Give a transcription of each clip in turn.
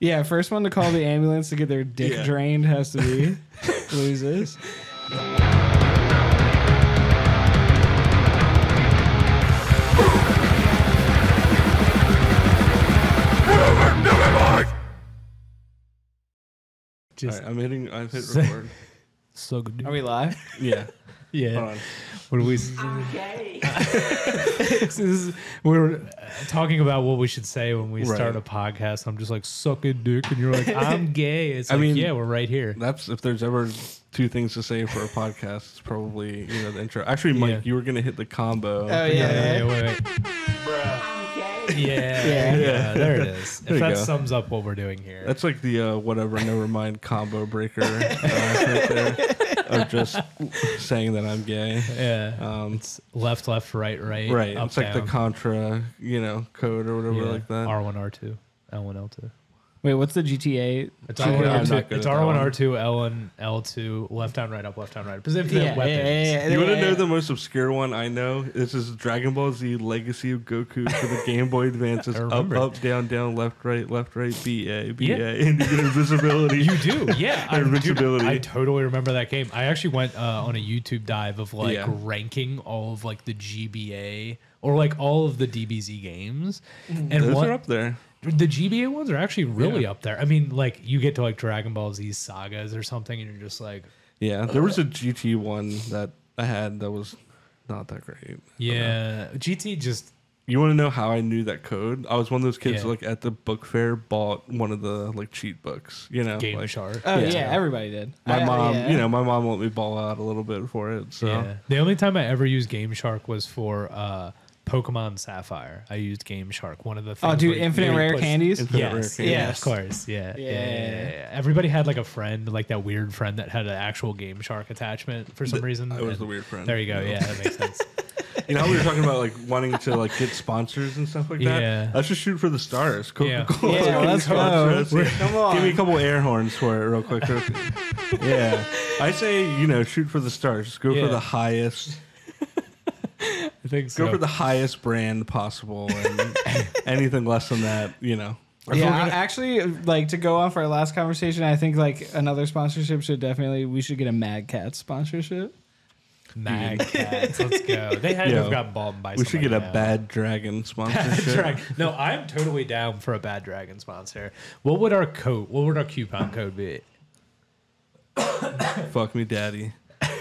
Yeah, first one to call the ambulance to get their dick Yeah. drained has to be loses. All Just right, I'm hitting. I've hit record. so good. Are we live? yeah. Yeah. Hold on. What do we? This is- we were talking about what we should say when we start a podcast. I'm just like suck a dick, and you're like I'm gay. It's I like mean- yeah, we're right here. That's if there's ever two things to say for a podcast, it's probably you know the intro. Actually, Mike, Yeah. you were gonna hit the combo. Oh yeah. yeah, wait, wait. Yeah, Yeah. yeah, there it is. There if you that go. sums up what we're doing here. That's like the uh, whatever, never mind combo breaker uh, right there of just saying that I'm gay. yeah, Um, it's left, left, right, right. right. Up, it's like the. Contra, you know, code or whatever Yeah. like that. R1, R2, L1, L2. Wait, what's the GTA? It's R1, R2, it's R1. R2, L1, L2, left down, right up, left down, right up. Because infinite Yeah, yeah, weapons. yeah, yeah. You want to yeah. know the most obscure one I know? This is Dragon Ball Z Legacy of Goku for the Game Boy Advance. It's I up, up, down, down, left, right, left, right, B A B Yeah. And you get invisibility. You do, yeah. I, dude, I totally remember that game. I actually went uh, on a YouTube dive of like Yeah. ranking all of like the GBA or like all of the DBZ games, and Those one, are up there. The GBA ones are actually really Yeah. up there. I mean, like you get to like Dragon Ball Z sagas or something, and you're just like, Yeah, there was a GT one that I had that was not that great. yeah, GT just You want to know how I knew that code? I was one of those kids Yeah. like at the book fair bought one of the like cheat books. You know, Game like, Shark. Oh yeah. Yeah. everybody did. My I- mom, yeah. you know, my mom let me ball out a little bit for it. So Yeah. The only time I ever used Game Shark was for uh, Pokemon Sapphire. I used Game Shark. One of the oh, things Oh, dude, where you- infinite where you rare push- candies. Infinite Yes, rare yeah, candies. of course, yeah, yeah, Yeah. yeah, yeah, yeah. Everybody had like a friend, like that weird friend that had an actual Game Shark attachment for some reason. I was and the weird friend. There you go. Yeah, that makes sense. You know how we were talking about like wanting to like get sponsors and stuff like that. Yeah. Let's just shoot for the stars. Yeah. Coca-Cola. Yeah, let's go. Come on. Give me a couple air horns for it real quick. real quick. yeah. I say, you know, shoot for the stars. Just go Yeah. for the highest I think so. go for the highest brand possible and anything less than that, you know. Yeah, I- actually, like to go off our last conversation, I think like another sponsorship should definitely we should get a Mad Cat sponsorship. Mag Cats. Let's go. They had to Yo, have gotten bought by. We should get a somebody now. bad dragon Bad sponsorship. Dragon. No, I'm totally down for a bad dragon sponsor. What would our code? What would our coupon code be? Fuck me, daddy.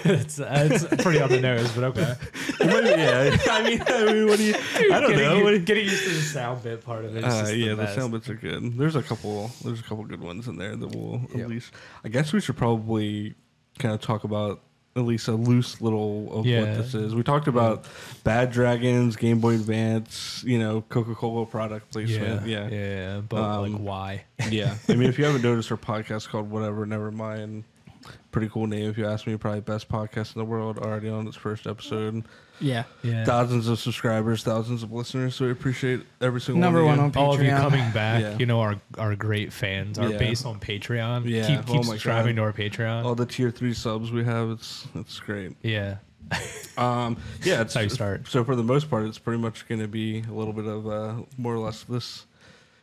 It's, uh, it's pretty on the nose, but okay. yeah, I mean, I mean, what do you? I don't getting, know. What do you- getting used to the sound bit part of it. Uh, yeah, the, best. sound bits are good. There's a couple. There's a couple good ones in there that we'll Yep. at least. I guess we should probably kind of talk about at least a loose little of Yeah. what this is. We talked about Bad Dragons, Game Boy Advance, you know, Coca Cola product placement. yeah, Yeah, yeah. But like, Um, why? yeah. I mean, if you haven't noticed, our podcast called Whatever, Never Mind. Pretty cool name, if you ask me. Probably best podcast in the world. Already on its first episode. Yeah, Yeah. Thousands of subscribers, thousands of listeners. So we appreciate every single number one. one on All of you coming back, Yeah. you know, our our great fans are Yeah. based on Patreon. Yeah. Keep, Oh keep my subscribing God. to our Patreon. all the tier three subs we have. It's it's great. yeah. Um, yeah, it's how you start. So for the most part, it's pretty much going to be a little bit of uh, more or less this,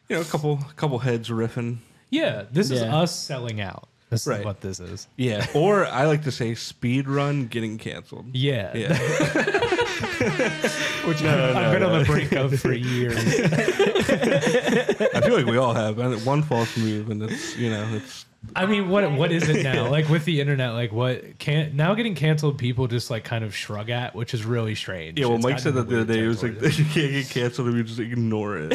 you know, a couple couple heads riffing. Yeah. This is us selling out. This Right. is what this is. Yeah, or I like to say speed run getting canceled. Yeah. Yeah, Which No, I've no, been on the brink of for years. I feel like we all have. And one false move, and it's you know it's I mean, what what is it now? Like with the internet, like what can now getting canceled? People just like kind of shrug at, which is really strange. yeah. Well, It's Mike gotten said that into the other weird day. It was like territory. you can't get canceled if you just ignore it,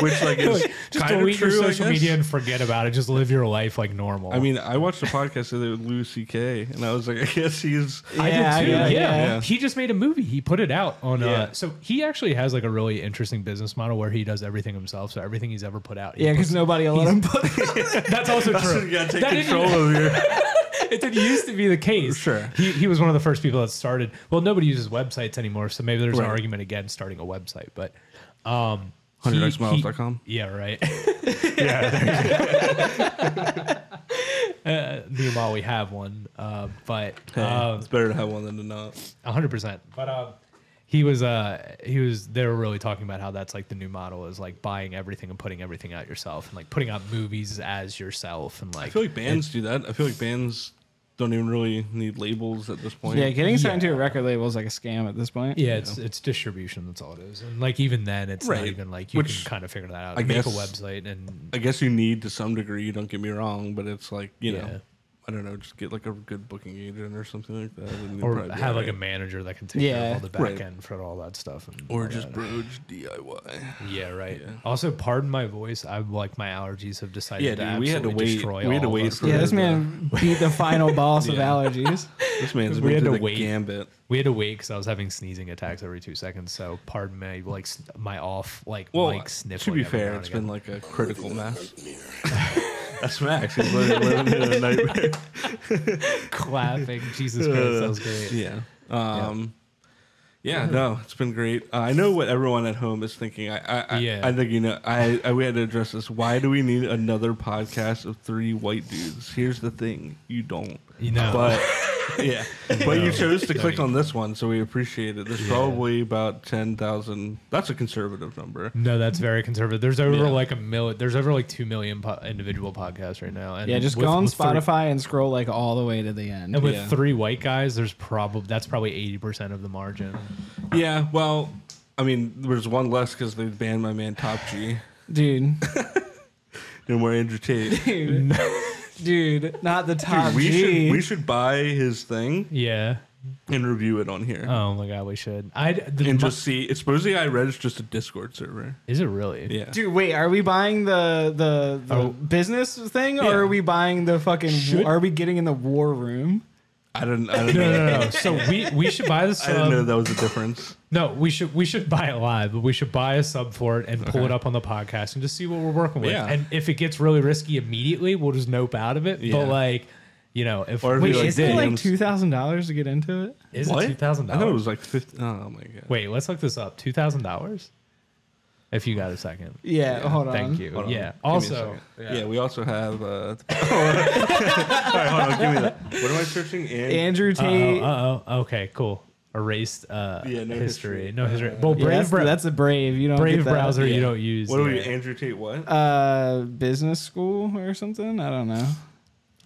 which like is just kind delete of true. your I social guess. media and forget about it. Just live your life like normal. I mean, I watched a podcast today with Louis C.K. and I was like, I guess he's I Yeah, did too. yeah, Yeah, yeah. he just made a movie. He put it out on. Yeah. Uh, so he actually has like a really interesting business model where he does everything himself. So everything he's ever put out, Yeah, because nobody will let him put it. that's also true. you gotta take That didn't control of your. it didn't used to be the case. Sure. He, he was one of the first people that started. Well, nobody uses websites anymore, so maybe there's an argument against starting a website. But um, he- he- 100xmiles.com. Yeah, right. yeah. uh, meanwhile, we have one, uh, but Hey, um, it's better to have one than to not. hundred percent. But um, he was uh he was they were really talking about how that's like the new model is like buying everything and putting everything out yourself and like putting out movies as yourself and like I feel like bands do that. I feel like bands don't even really need labels at this point. Yeah, getting signed Yeah. to a record label is like a scam at this point. yeah, it's it's distribution. That's all it is. And like even then, it's Right. not even like you Which can kind of figure that out. I Make a website and I guess you need to some degree. Don't get me wrong, but it's like you Yeah. know, I don't know, just get like a good booking agent or something like that, and or have like a manager that can take care Yeah. of all the back Right. end for all that stuff. And or all just that. broach DIY. Yeah, right. Yeah. Also, pardon my voice. I like my allergies have decided Yeah, to dude, we had to absolutely wait- destroy we had to all of wait us. for Yeah, this man beat the final boss of allergies. This man's We been had through to the wait. gambit. We had to wait because I was having sneezing attacks every two seconds. So pardon me, like s- my off, like Well, mic to sniffling. be every now fair, and it's again. been like a critical mess. That's Max. He's living, living in a nightmare. clapping. Jesus Christ, that was great. Yeah. Um, yeah. No, it's been great. Uh, I know what everyone at home is thinking. I, I, I, Yeah. I think you know. I, I we had to address this. Why do we need another podcast of three white dudes? Here's the thing: you don't. You know. But yeah, but you chose to click on this one, so we appreciate it. There's Yeah. probably about ten thousand. That's a conservative number. No, that's very conservative. There's over Yeah. like a million. There's over like two million po- individual podcasts right now. And Yeah, just with- go on with three- Spotify and scroll like all the way to the end. and with Yeah. three white guys, there's probably that's probably eighty percent of the margin. Yeah. Well, I mean, there's one less because they banned my man Top G. Dude, No more Andrew Tate. dude, dude, not the top Dude, we G. should we should buy his thing Yeah. and review it on here. Oh my god, we should. I the, and mo- just see. It's supposedly I read it's just a Discord server. is it really? Yeah. Dude, wait, are we buying the the, the Oh. business thing, Yeah. or are we buying the fucking? Should- Are we getting in the war room? I don't. I don't No, know. no, no. So we we should buy the I sub. didn't know that was a difference. No, we should we should buy it live, but we should buy a sub for it and pull it up on the podcast and just see what we're working with. Yeah. And if it gets really risky immediately, we'll just nope out of it. Yeah. But like, you know, if Or if wait, you, like, Is it like DMs. two thousand dollars to get into it? is What? it two thousand I thought it dollars? was like fifty. Oh my god. Wait, let's look this up. Two thousand dollars. If you got a second. Yeah, hold on. Thank you. Hold on. Yeah. Give Also, second. yeah. we also have. Uh, all right, hold on. Give me that. What am I searching? And, Andrew Uh Tate. oh. Uh oh. Okay. Cool. Erased. Uh, Yeah, no history. history. No history. Uh, Well, Yeah, Brave. that's, Brow- that's a brave. You don't Brave get that. browser. Yeah. You don't use. what are we? yeah. Andrew Tate? What? Uh, business school or something. I don't know.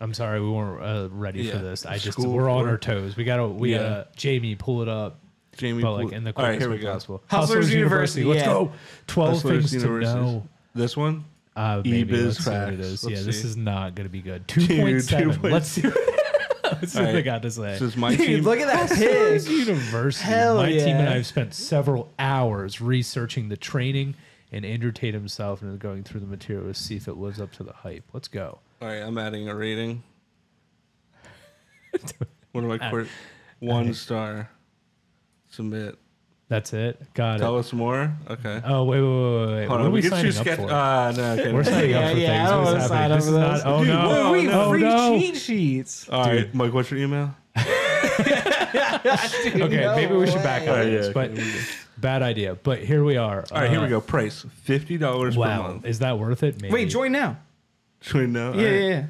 I'm sorry, we weren't uh, ready for Yeah. this. I just School we're on for- our toes. We gotta we Yeah. gotta Jamie pull it up, Jamie. but like in the all right, quickest here we way go. possible. Hustlers University, Let's yeah. go. Twelve Hustlers things to know. This one. Uh, maybe eBiz let's see what it facts. is. Let's yeah, this see. is not gonna be good. Two point seven. 2.7. Let's see. Let's see what they Alright. got to say. This is my Dude, team. look at that Hustlers pig. University. Hell My team and yeah. I have spent several hours researching the training and Andrew Tate himself and going through the material to see if it lives up to the hype. Let's go. All right, I'm adding a rating. What am I? Add- Quit? One star. Submit. That's it. Got it. Tell it. us more. Okay. Oh wait, wait, wait, wait. wait. Hold what on. are we, We signing up sketch. for? Ah, no. Okay. We're signing up Yeah, for yeah, things. I don't wanna sign up for is not. those. Oh Dude, no! whoa, Wait, oh free no! cheat sheets. All right, Mike. What's your email? Dude, Okay, no maybe we should back up All right, this, yeah, okay, we go. bad idea. But here we are. All right, here we Uh, go. Price fifty dollars per Wow, month. is that worth it? Maybe. Wait, join now. Should we know? Yeah, yeah, yeah.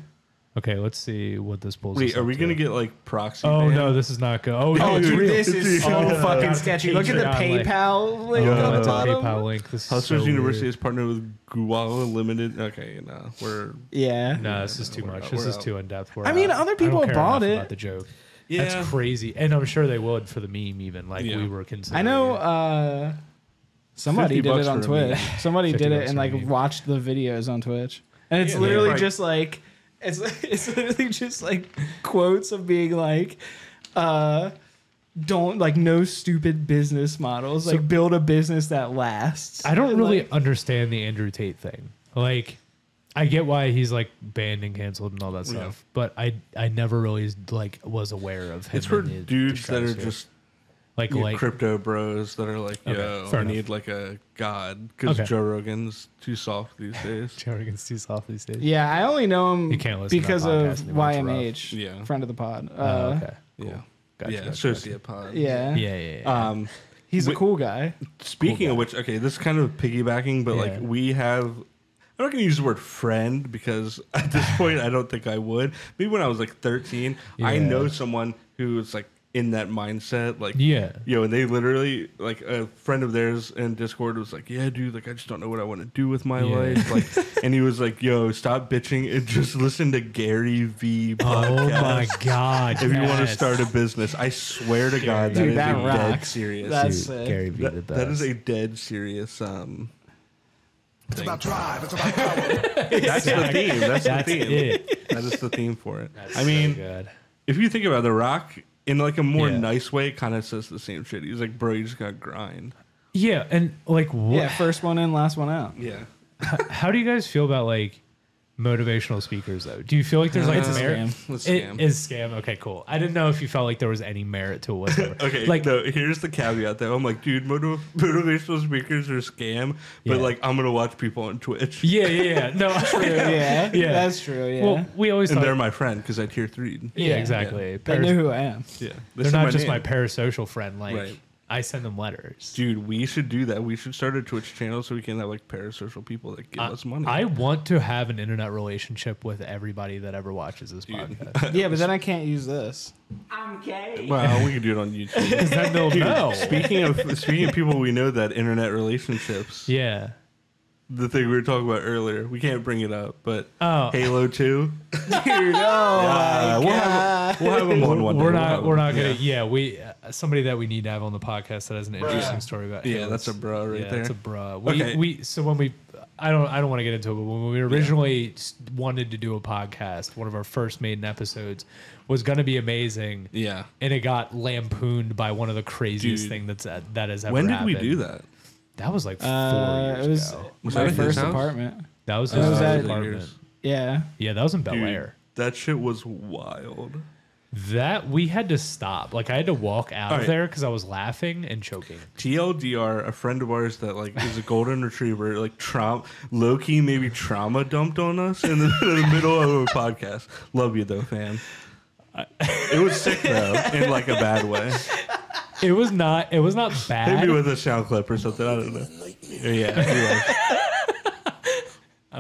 Okay, let's see what this pulls. Wait, us are up we to. gonna get like proxy? Oh ban? no, this is not good. Oh, Oh, no, it's dude, real. this It's is so Oh, fucking sketchy. Look at the Patreon link. PayPal link Oh, on the that's a bottom. PayPal link. This is Hustlers so University weird. is partnered with Guala Limited. Okay, no, we're Yeah. No, this is too We're much. out, This we're is out. too in depth. We're I mean, out. other I don't people care bought it. About the joke. yeah. That's crazy, and I'm sure they would for the meme. Even like Yeah. we were considering. I know it. uh, somebody 50 did bucks it on for a meme. Twitch. Somebody 50 did it bucks and for a like meme. watched the videos on Twitch. And it's Yeah, literally right. just like it's it's literally just like quotes of being like uh don't like no stupid business models. like build a business that lasts. I don't And, really like, understand the Andrew Tate thing. Like, I get why he's like banned and canceled and all that Yeah. stuff, but I I never really like was aware of him. It's for and the- the dudes that are stratosphere. just like like crypto bros that are like, Okay, yo, fair I enough. need like a god because Okay. Joe Rogan's too soft these days. Joe Rogan's too soft these days. Yeah, I only know him You can't listen to because that of podcast anymore, it's rough. YMH, Yeah. friend of the pod. Uh, Oh, okay. Yeah, Gotcha, yeah, gotcha, associate pod. Yeah. Yeah, yeah, yeah. Um, He's a Wait- cool guy. speaking Cool of which, okay, this is kind of piggybacking, but Yeah. like we have. I'm not gonna use the word friend because at this point I don't think I would. Maybe when I was like 13, I Yeah. know someone who is like in that mindset. Like, Yeah. Yo, and they literally like a friend of theirs in Discord was like, "Yeah, dude, like I just don't know what I want to do with my Yeah. life." Like, and he was like, "Yo, stop bitching and just listen to Gary V Oh my god! if you want to start a business." I swear to God, that Dude, that a dead serious. That's Dude, sick. Gary Vee the that, that is a dead serious. Um, It's about drive. It's about power. that's the theme. That's, That's the theme. it. That is the theme for it. That's I mean, so if you think about it, The Rock in like a more Yeah. nice way, kind of says the same shit. He's like, "Bro, you just got to grind." Yeah, and like, wh- Yeah, first one in, last one out. Yeah. how do you guys feel about like motivational speakers though? Do you feel like there's like It's a merit? scam. It's a It scam. is scam. Okay, cool. I didn't know if you felt like there was any merit to it whatsoever. Okay, like no, here's the caveat though. I'm like, dude, motiv- motivational speakers are scam, but Yeah. like, I'm gonna watch people on Twitch, yeah, yeah, yeah. No, yeah, Yeah. that's true. Yeah, Well, we always and thought, they're my friend because I tier three. yeah, Yeah. exactly. they Paras- know who I am. Yeah, They they're said not just name. my parasocial friend. Like Right. I send them letters. Dude, we should do that. We should start a Twitch channel so we can have like parasocial people that give I, us money. I want to have an internet relationship with everybody that ever watches this podcast. Yeah, but then I can't use this. I'm gay. Well, we can do it on YouTube. Because then they'll know. speaking of speaking of people we know that internet relationships, Yeah. the thing we were talking about earlier, we can't bring it up, but Oh. Halo Two. Dude, oh my we'll, have, god. we'll have them on one. We're We'll not. We're them. not gonna. Yeah. Yeah, we uh, somebody that we need to have on the podcast that has an interesting Yeah. story about. Yeah, Halo. that's a bro right yeah, there. That's a bruh. We, Okay. we so when we, I don't I don't want to get into it, but when we originally s wanted to do a podcast, one of our first maiden episodes was going to be amazing. Yeah. And it got lampooned by one of the craziest Dude. thing that's uh, that has ever. When did we do that? That was like four Uh, years it was ago. Was my that first house? apartment. That was That his was first at- apartment. Yeah. Yeah, that was in Bel Air. that shit was wild. That we had to stop. Like I had to walk out All of right. there because I was laughing and choking. TLDR, a friend of ours that like is a golden retriever, like trauma, low key maybe trauma dumped on us in the, in the middle of a podcast. Love you though, fam. It was sick though, in like a bad way. It was not. It was not bad. Maybe with a sound clip or something. I don't know. Yeah, he was.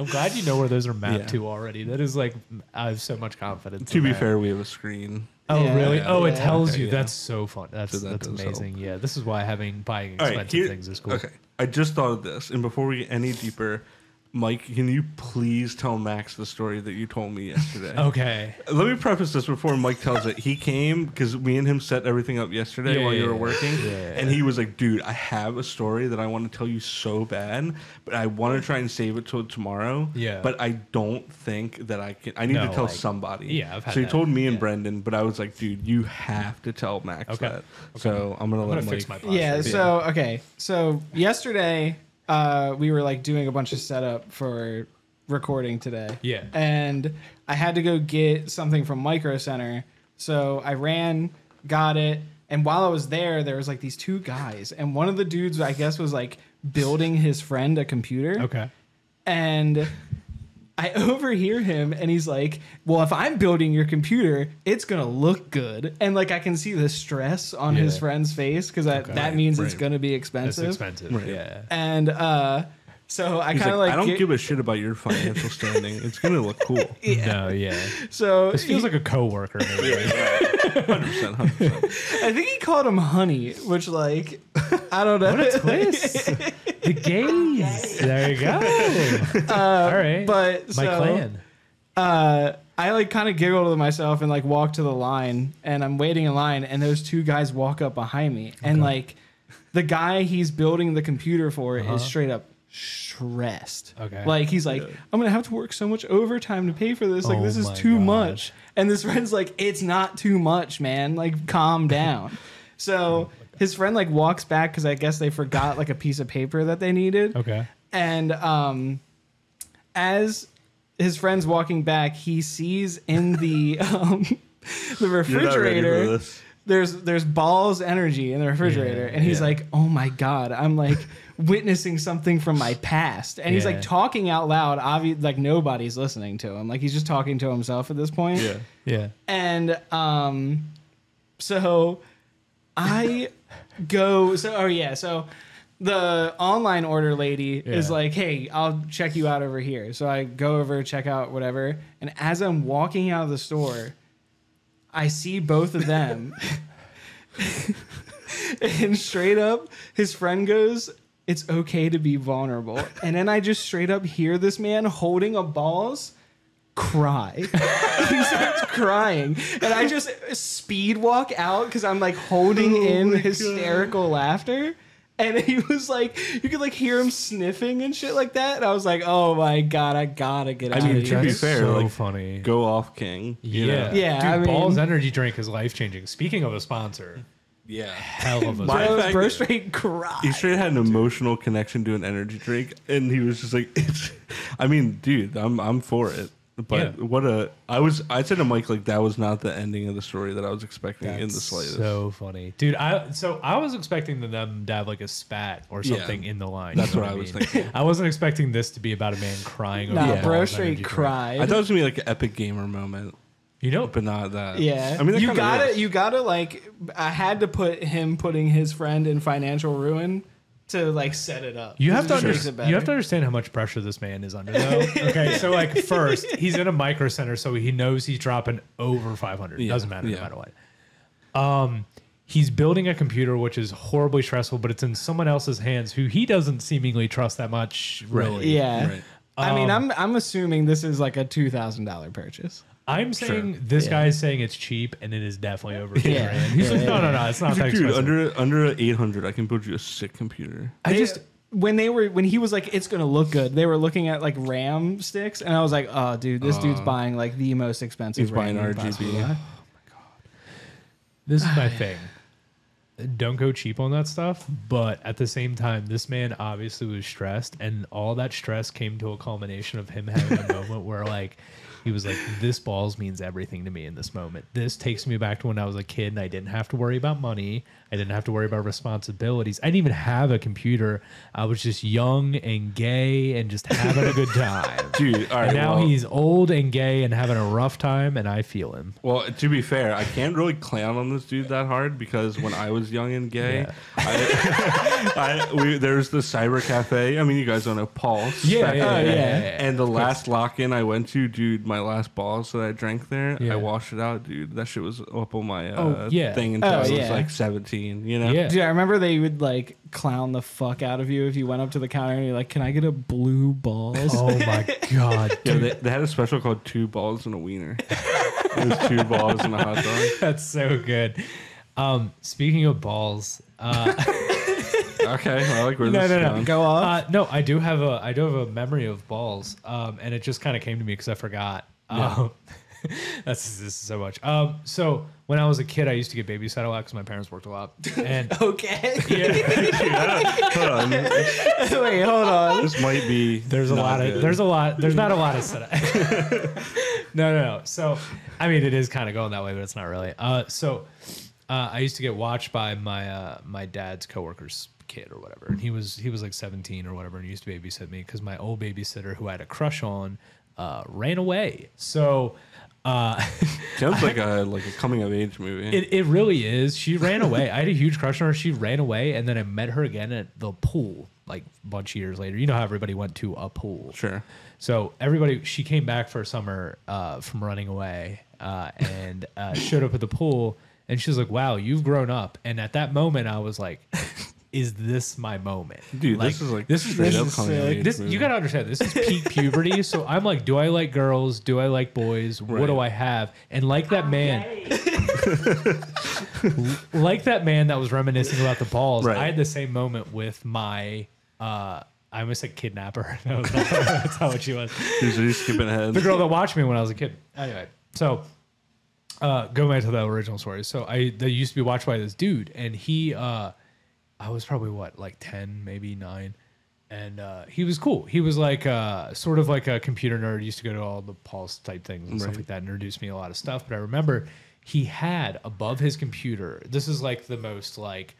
I'm glad you know where those are mapped Yeah. to already. That is like I have so much confidence. To in be that. fair, we have a screen. Oh Yeah. really? Oh, it tells Okay, you. yeah. That's so fun. That's So that that's does amazing. Yeah, this is why having buying expensive right, here- things is cool. Okay, I just thought of this, and before we get any deeper, Mike, can you please tell Max the story that you told me yesterday? Okay. Let me preface this before Mike tells it. He came because me and him set everything up yesterday Yeah, while you were yeah. working, Yeah. and he was like, "Dude, I have a story that I want to tell you so bad, but I want to try and save it till tomorrow. Yeah. but I don't think that I can. I need No, to tell like- somebody. Yeah, I've had so he that. told me and Yeah. Brendan, but I was like, "Dude, you have to tell Max Okay. that." So I'm gonna let gonna Mike. fix my posture. Yeah. So okay. So yesterday, uh, we were like doing a bunch of setup for recording today. Yeah. And I had to go get something from Micro Center. So I ran, got it, and while I was there, there was like these two guys, and one of the dudes I guess was like building his friend a computer. Okay. And I overhear him and he's like, Well, if I'm building your computer, it's going to look good. And like, I can see the stress on yeah. his friend's face because that, okay. that means right. it's going to be expensive. It's expensive. Right. Yeah. And, uh, so I kind of like, like, I don't get, give a shit about your financial standing. it's gonna look cool. Yeah. No, yeah. So this feels he, like a coworker. Yeah. I think he called him honey, which like I don't know. What a twist! the gays. There you go. Uh, All right, but my so, clan. Uh, I like kind of giggled to myself and like walked to the line, and I'm waiting in line, and those two guys walk up behind me, okay. and like the guy he's building the computer for uh-huh. is straight up stressed. Okay. Like he's like, I'm gonna have to work so much overtime to pay for this. Like Oh this is too God. much. And this friend's like, it's not too much, man. Like calm down. Oh so his friend like walks back because I guess they forgot like a piece of paper that they needed. Okay. And um, as his friend's walking back, he sees in the um, the You're not ready for refrigerator this. There's there's balls energy in the refrigerator, Yeah, and he's yeah. like, "Oh my god, I'm like witnessing something from my past," and he's like talking out loud. Obviously, like nobody's listening to him. Like he's just talking to himself at this point. Yeah. Yeah. And um, so I go. So oh yeah. So the online order lady is like, "Hey, I'll check you out over here." So I go over, check out whatever, and as I'm walking out of the store, I see both of them. and straight up, his friend goes, "It's okay to be vulnerable." And then I just straight up hear this man holding a balls cry. he starts crying, and I just speed walk out because I'm like holding oh in hysterical laughter. And he was like, you could like hear him sniffing and shit like that. And I was like, oh my god, I gotta get out I mean, of to here. be That's fair, so like, funny. Go off, King. you yeah, know? Yeah, Dude, I mean- Balls energy drink is life changing. Speaking of a sponsor, yeah. hell of a My- Bro, fact- bro straight cry. He straight had an emotional connection to an energy drink, and he was just like, it's, "I mean, dude, I'm I'm for it." But Yeah. what a I was I said to Mike like that was not the ending of the story that I was expecting in the slightest. so funny, dude. I so I was expecting them to have like a spat or Yeah. something in the line. That's you know what I was mean? thinking. I wasn't expecting this to be about a man crying. over Nah, Balls bro energy straight cried. I thought it was gonna be like an epic gamer moment, You know, but not that. Yeah, I mean, you gotta, is. you gotta like. I had to put him putting his friend in financial ruin to like set it up. You have to understand. You have to understand how much pressure this man is under. Though. Okay, so like first, he's in a micro center, so he knows he's dropping over 500. Yeah, Doesn't matter yeah. no matter what. Um, he's building a computer which is horribly stressful, but it's in someone else's hands who he doesn't seemingly trust that much. Really, Yeah. Right. I mean, Um, I'm I'm assuming this is like a two thousand dollar purchase. I'm saying this Yeah. guy's saying it's cheap, and it is definitely over. two Yeah. grand. He's Yeah, like, no, yeah. no, no, it's not He's that like, dude, expensive. under under eight hundred, I can build you a sick computer. I They- just when they were when he was like it's gonna look good they were looking at like ram sticks and i was like oh dude this dude's uh, buying like the most expensive He's RAM buying you could possibly RGB. buy. This is my thing. Don't go cheap on that stuff, but at the same time, this man obviously was stressed, and all that stress came to a culmination of him having a moment where, like, he was like, "This balls means everything to me in this moment. This takes me back to when I was a kid and I didn't have to worry about money. I didn't have to worry about responsibilities. I didn't even have a computer. I was just young and gay and just having a good time." Dude, all right. and now well, he's old and gay and having a rough time, and I feel him. Well, to be fair, I can't really clown on this dude that hard because when I was young and gay, Yeah. I, I we, there's the cyber cafe. I mean, you guys don't know Pulse. Yeah, yeah, yeah, yeah. And the last lock-in I went to, dude, my last balls that I drank there. I washed it out, dude. That shit was up on my uh, Oh, yeah. thing until Oh, I was like 17. You know? Yeah. Dude, I remember they would like clown the fuck out of you if you went up to the counter and you're like, "Can I get a blue balls?" Oh my god, Yeah, they, they had a special called two balls and a wiener. it was two balls and a hot dog. That's so good. Um, speaking of balls, uh, Okay, I like where no, this no, is no, going. Go off. Uh, no, I do have a, I do have a memory of balls, um, and it just kind of came to me because I forgot. Um, that's this is so much. Um, so when I was a kid, I used to get babysat a lot because my parents worked a lot, and okay. yeah, Hold on. Wait, hold on. This might be. there's a not lot of, good. there's a lot, there's not a lot of setup. no, no, no. So, I mean, it is kind of going that way, but it's not really. Uh, so, uh, I used to get watched by my uh, my dad's coworker's kid or whatever, and he was he was like 17 or whatever, and he used to babysit me because my old babysitter who I had a crush on uh, ran away. So. Uh, Sounds like a like a coming of age movie. It, it really is. She ran away. I had a huge crush on her. She ran away, and then I met her again at the pool, like a bunch of years later. You know how everybody went to a pool. sure. So everybody, she came back for a summer uh, from running away, uh, and uh, showed up at the pool, and she was like, "Wow, you've grown up." And at that moment, I was like, "Is this my moment, Dude, this is like this is straight this up is coming of sick. age this movie. you gotta understand this is peak puberty so i'm like do i like girls? Do i like boys? What do i have? And like that man like that man that was reminiscing about the balls Right. i had the same moment with my uh i almost said kidnapper. That was not, that's not what she was. He's just skipping ahead. the girl that watched me when i was a kid. Anyway so uh go back to the original story. So i they used to be watched by this dude and he uh I was probably what, like 10, maybe nine. And uh, he was cool. He was like uh, sort of like a computer nerd. He used to go to all the Pulse type things and stuff like that, and introduced me a lot of stuff. But I remember he had above his computer, this is like the most like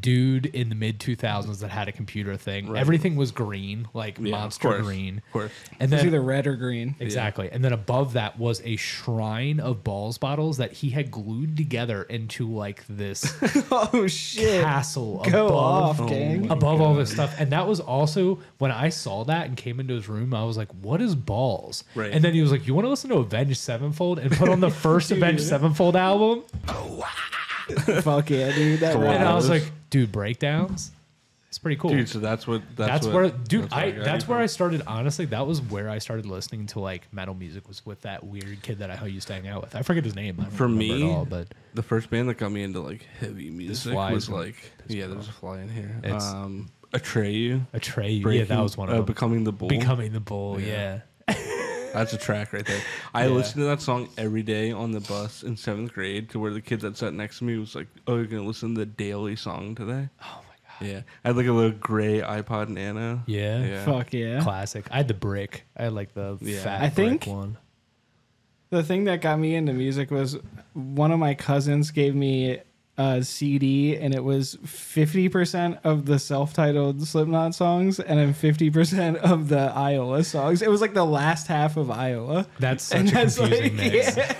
dude in the mid 2000s that had a computer thing. Right. Everything was green, like Yeah, of monster course, green. Of course. And It's then either red or green. Exactly. And then above that was a shrine of balls bottles that he had glued together into like this Oh shit! castle Go above off, oh gang. above all this stuff. And that was also when I saw that and came into his room, I was like, what is balls? Right. And then he was like, You want to listen to Avenged Sevenfold and put on the first Avenged Sevenfold album? Oh, ah. Fuck yeah, dude. That Come on. And I was like, dude, breakdowns. It's pretty cool. Dude, so that's what that's, that's what, where dude that's what I that's where. I started honestly that was where I started listening to like metal music was with that weird kid that I used to hang out with I forget his name I don't For remember me, at all, but the first band that got me into like heavy music flies was and like piss yeah, me there's a fly in here. It's- um, Atreyu. Atreyu yeah Breaking- that was one of uh, them becoming the bull. becoming the bull Yeah. Yeah, That's a track right there. I Yeah. listened to that song every day on the bus in seventh grade to where the kid that sat next to me was like, "Oh, you're gonna listen to the daily song today?" oh my god Yeah, I had like a little gray iPod Nano. yeah, Yeah. Fuck yeah. classic I had the brick I had like the Yeah. fat I brick think- one The thing that got me into music was one of my cousins gave me a CD, and it was fifty percent of the self-titled Slipknot songs, and then fifty percent of the Iowa songs. It was like the last half of Iowa. that's such And a that's confusing like- mix yeah.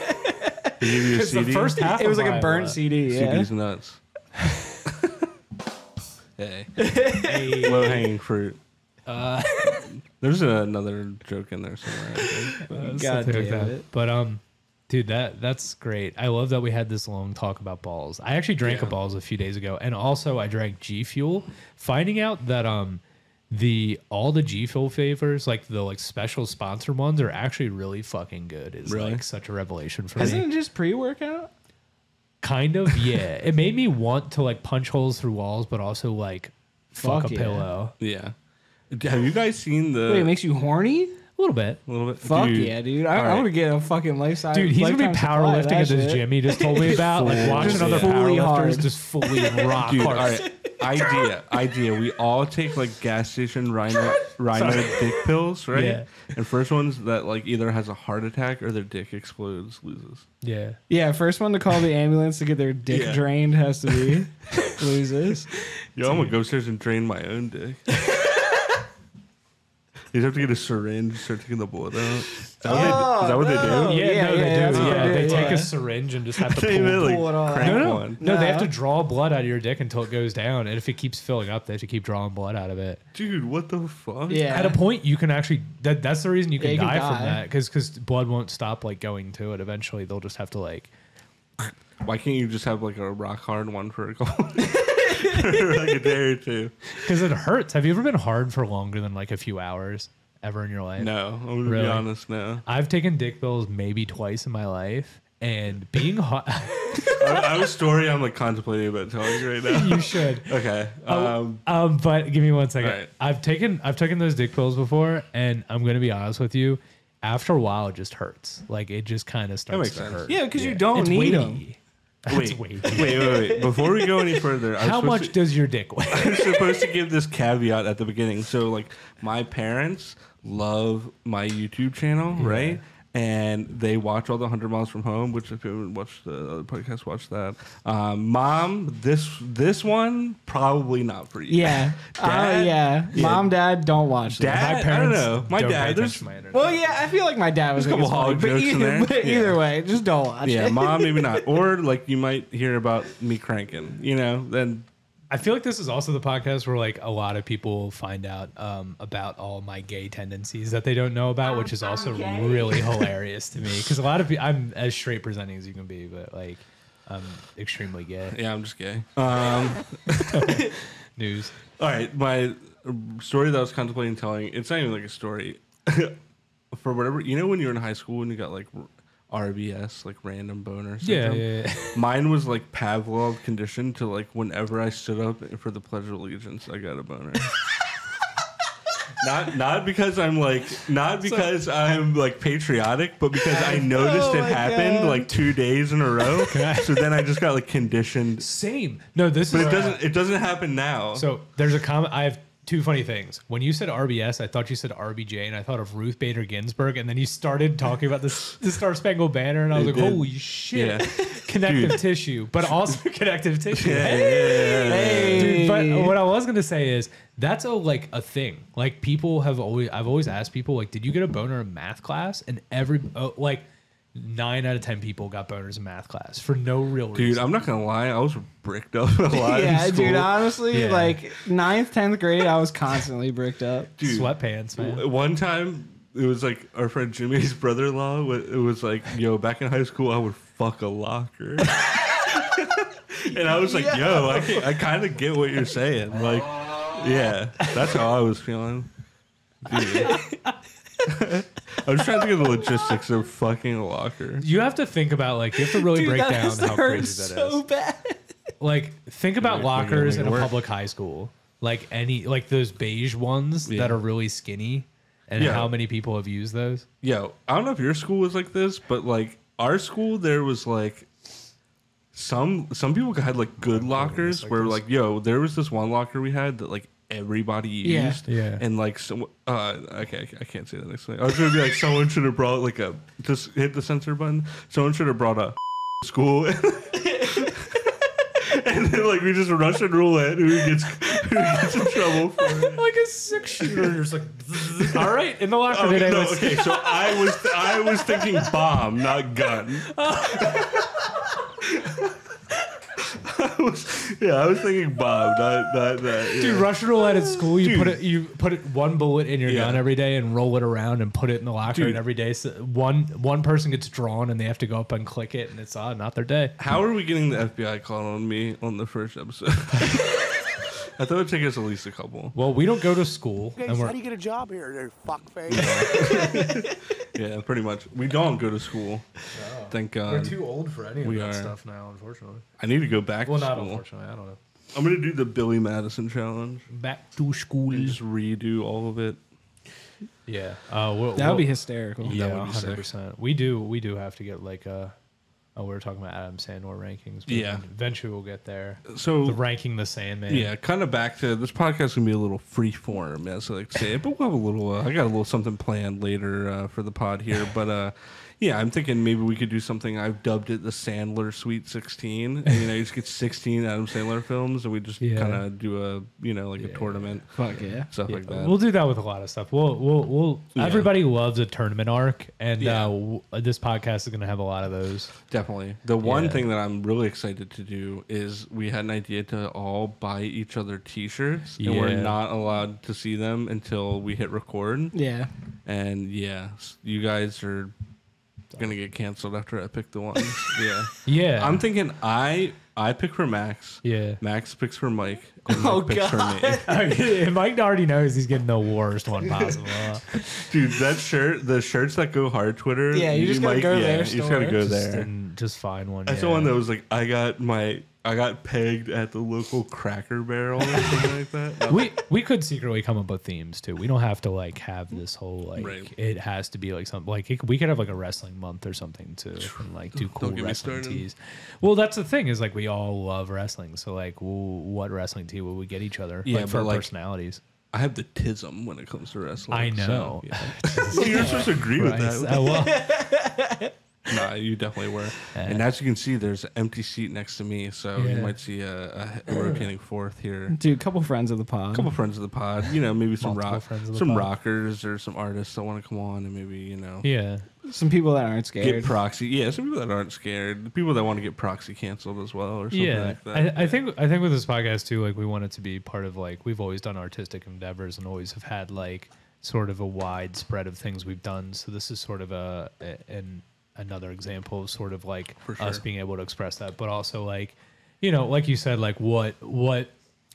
They gave you a because the first half It was of like a burnt Iowa- CD. Yeah. CD's nuts. hey, Hey, low hanging fruit. uh, There's another joke in there somewhere. I think. Uh, God damn it. But um, dude, that that's great. I love that we had this long talk about balls. I actually drank a balls a few days ago, and also I drank G Fuel. Finding out that um, the all the G Fuel favors, like the like special sponsor ones, are actually really fucking good. Is Really? like such a revelation for me. Isn't it just pre-workout? Kind of, yeah. it made me want to like punch holes through walls, but also like fuck, Fuck a yeah. pillow Yeah. Have you guys seen the? Wait, it makes you horny? A little bit. a little bit. Fuck Dude, yeah, dude! I, all I'm gonna get a fucking life size. Dude, he's gonna be lifetime supply of powerlifting that at this shit. gym he just told me about. Like watching just other fully powerlifters hard. just fully rock Dude, hard. all right. Idea, idea. We all take like gas station rhino, rhino dick pills, right? Yeah. And first ones that like either has a heart attack or their dick explodes loses. Yeah. Yeah, first one to call the ambulance to get their dick Yeah. drained has to be loses. Yo, I'm gonna go upstairs and drain my own dick. You have to get a syringe, start taking the blood out. Is that what, they, oh, is that what they do? Yeah, yeah, no, yeah, they that's do. what Yeah, they they do, take yeah. a syringe and just have to pull. even, like, pull it all crank out. no, no, one. no. They have to draw blood out of your dick until it goes down, and if it keeps filling up, they have to keep drawing blood out of it. Dude, what the fuck? Yeah. At a point, you can actually. That, that's the reason you can, Yeah, you can die, die. from that because blood won't stop like going to it. Eventually, they'll just have to like. Why can't you just have like a rock hard one for a couple for like a day or two? Because it hurts. Have you ever been hard for longer than like a few hours ever in your life? No, I'm gonna Really? be honest. No, I've taken dick pills maybe twice in my life, and being hot. I, I have a story I'm like contemplating about telling you right now. you should. Okay. Oh, Um, um, but give me one second. Alright. I've taken I've taken those dick pills before, and I'm gonna be honest with you. After a while, it just hurts. Like it just kind of starts to sense. hurt. Yeah, because you don't It's need weighty. them. It's wait, wait, wait, wait. Before we go any further, I was How supposed much to- does your dick weigh? I'm supposed to give this caveat at the beginning. So, like, my parents love my YouTube channel, right? And they watch all the Hundred Miles from Home, which if you haven't watched the other podcast, watch that. Um, Mom, this this one probably not for you. Yeah. uh, yeah. Yeah. Mom, dad, don't watch that. Dad, I don't know. My don't dad, there's my. Well, yeah, I feel like my dad was There's a couple hog me, but jokes in either, there. but Yeah. either way, just don't watch yeah, it. mom, maybe not. Or like you might hear about me cranking, you know. Then I feel like this is also the podcast where like a lot of people find out um, about all my gay tendencies that they don't know about, which is also really hilarious to me because a lot of people I'm as straight presenting as you can be, but like I'm extremely gay. yeah, I'm just gay. Um, News. All right, my story that I was contemplating telling, it's not even like a story. For whatever, you know, when you're in high school and you got like r- RBS, like random boner Yeah, syndrome? yeah, yeah. Mine was like Pavlov conditioned to like whenever I stood up for the Pledge of Allegiance, I got a boner. not not because I'm like not because I'm like patriotic, but because I oh noticed Oh it happened God. like two days in a row. so then I just got like conditioned. Same. No, this But is it doesn't it doesn't happen now. So there's a comment. I have two funny things. When you said RBS, I thought you said RBJ, and I thought of Ruth Bader Ginsburg, and then you started talking about this the Star Spangled Banner, and I was It like, did. holy shit, Yeah. connective Dude. tissue, but also connective tissue. Yeah, Hey. yeah, yeah, yeah. Dude, but what I was gonna say is that's a like a thing. Like people have always, I've always asked people like, did you get a boner in math class? And every oh, like nine out of ten people got boners in math class for no real reason. Dude, I'm not gonna lie, I was bricked up a lot. yeah, in school. dude, honestly, Yeah. like ninth, tenth grade, I was constantly bricked up. Dude, sweatpants, man. w- One time, it was like our friend Jimmy's brother-in-law. It was like, yo, back in high school, I would fuck a locker. and I was like, "Yo, I can, I kind of get what you're saying." Like, yeah, that's how I was feeling. Dude. I was trying to get the logistics of fucking a locker. You have to think about like you have to really Dude, break that down how hurt crazy that is. so bad. Like think about Make- make lockers make it in a public high school. Like any like those beige ones Yeah. that are really skinny. And Yeah. how many people have used those? Yo, I don't know if your school was like this, but like our school, there was like some some people had like good oh, lockers like where this. like yo, there was this one locker we had that like everybody Yeah. used, Yeah. and like some uh okay, I can't say the next thing. I was gonna be like someone should have brought like a just hit the censor button. Someone should have brought a school. And then, like we just Russian roulette, who gets who gets in trouble for it? like a six shooter, just like all right in the locker Okay, today. no, let's- okay, so I was I was thinking bomb, not gun. I was, yeah, I was thinking Bob, not not that. Yeah. Dude, Russian roulette at school, you put it, you put it one bullet in your Yeah. gun every day and roll it around and put it in the locker. Dude. And every day, so one one person gets drawn and they have to go up and click it, and it's uh, not their day. How are we getting the FBI call on me on the first episode? I thought it'd take us at least a couple. Well, we don't go to school, Hey, and how do you get a job here, there, fuckface? Yeah, pretty much. We don't go to school. Thank God. old for any of We that are. stuff now, unfortunately. I need to go back Well, to not school. unfortunately. I don't know. I'm gonna do the Billy Madison challenge Back to school. and just redo all of it. Yeah. Uh, we'll, That would be we'll- hysterical. Yeah, That would be sick. hundred percent. We do. We do have to get like a. Oh, we were talking about Adam Sandler rankings. but Yeah. Eventually, we'll get there. So The ranking the Sandman. Yeah, kind of back to this podcast is gonna be a little free form, as I like to say. But we'll have a little. Uh, I got a little something planned later uh, for the pod here. But uh, yeah, I'm thinking maybe we could do something. I've dubbed it the Sandler Sweet 16. And, you know, you just get 16 Adam Sandler films, and we just Yeah. kind of do a you know like a tournament Fuck yeah. stuff Yeah, like that. We'll do that with a lot of stuff. We'll we'll we'll. Yeah. Everybody loves a tournament arc, and Yeah. uh, w- this podcast is going to have a lot of those. Definitely. The one Yeah. thing that I'm really excited to do is we had an idea to all buy each other T-shirts, and we're not allowed to see them until we hit record. Yeah. And yeah, you guys are gonna get canceled after I pick the one. yeah, Yeah, I'm thinking I I pick for Max. Yeah. Max picks for Mike. And Oh, Mike picks for me. Mike already knows he's getting the worst one possible. Dude, that shirt, the shirts that go hard Twitter. Yeah, you just gotta Mike- go yeah, there, You just gotta store. go just, there. and just find one. I saw one that was like, I got my, I got pegged at the local Cracker Barrel or something like that. we we could secretly come up with themes too. We don't have to like have this whole like Right. it has to be like something like it, we could have like a wrestling month or something too and like do cool wrestling started. tees. Well, that's the thing is like we all love wrestling, so like w- what wrestling tee will we get each other? Yeah, like, for but, like, personalities. I have the tism when it comes to wrestling. I know. So, yeah. well, you're supposed to agree with that. Uh, well, Nah, you definitely were. and as you can see, there's an empty seat next to me, so you Yeah. might see a, a rotating fourth here. Dude, a couple friends of the pod. A couple friends of the pod, you know, maybe some Multiple rock, friends of the some pod. rockers or some artists that want to come on and maybe you know yeah. Some people that aren't scared. get proxy. Yeah, some people that aren't scared, the people that want to get proxy canceled as well or something yeah, like that. I, I think I think with this podcast too, like we want it to be part of like we've always done artistic endeavors and always have had like sort of a wide spread of things we've done. So this is sort of a, a an another example of sort of like For us being able to express that, but also like you know, like you said, like what what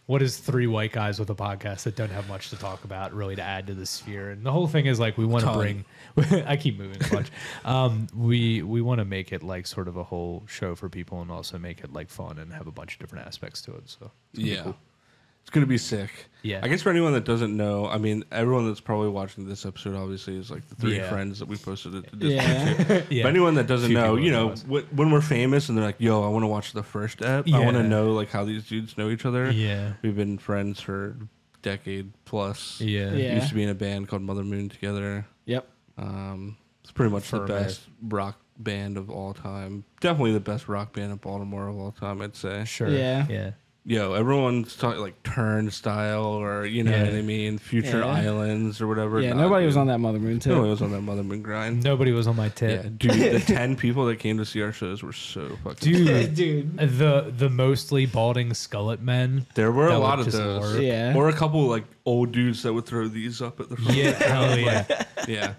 what is three white guys with a podcast that don't have much to talk about really to add to the sphere? And the whole thing is like we want to bring. I keep moving a bunch. um, we we want to make it like sort of a whole show for people, and also make it like fun and have a bunch of different aspects to it. So it's gonna be yeah. cool. It's gonna be sick. Yeah. I guess for anyone that doesn't know, I mean, everyone that's probably watching this episode obviously is like the three Yeah. friends that we posted it to Discord. Yeah. yeah. But anyone that doesn't Few know, people you know, know wh- when we're famous and they're like, "Yo, I want to watch the first ep. I want to Yeah. know like how these dudes know each other." Yeah. We've been friends for decade plus. Yeah. Yeah. Used to be in a band called Mother Moon together. Yep. Um, it's pretty much For the a best rock band of all time. Definitely the best rock band in Baltimore of all time, I'd say. Sure. Yeah. Yeah. Yo, everyone's talking like Turnstile or you know Yeah. what I mean, Future Yeah. Islands or whatever. Yeah, Nah, nobody was dude. on that Mother Moon too. Nobody was on that Mother Moon grind. Nobody was on my Yeah, tip. dude, the ten people that came to see our shows were so fucking. Dude, Dude. the the mostly balding skullet men. There were that a would lot of just those. work. Yeah. Or a couple like old dudes that would throw these up at the front. Yeah, hell yeah. Yeah.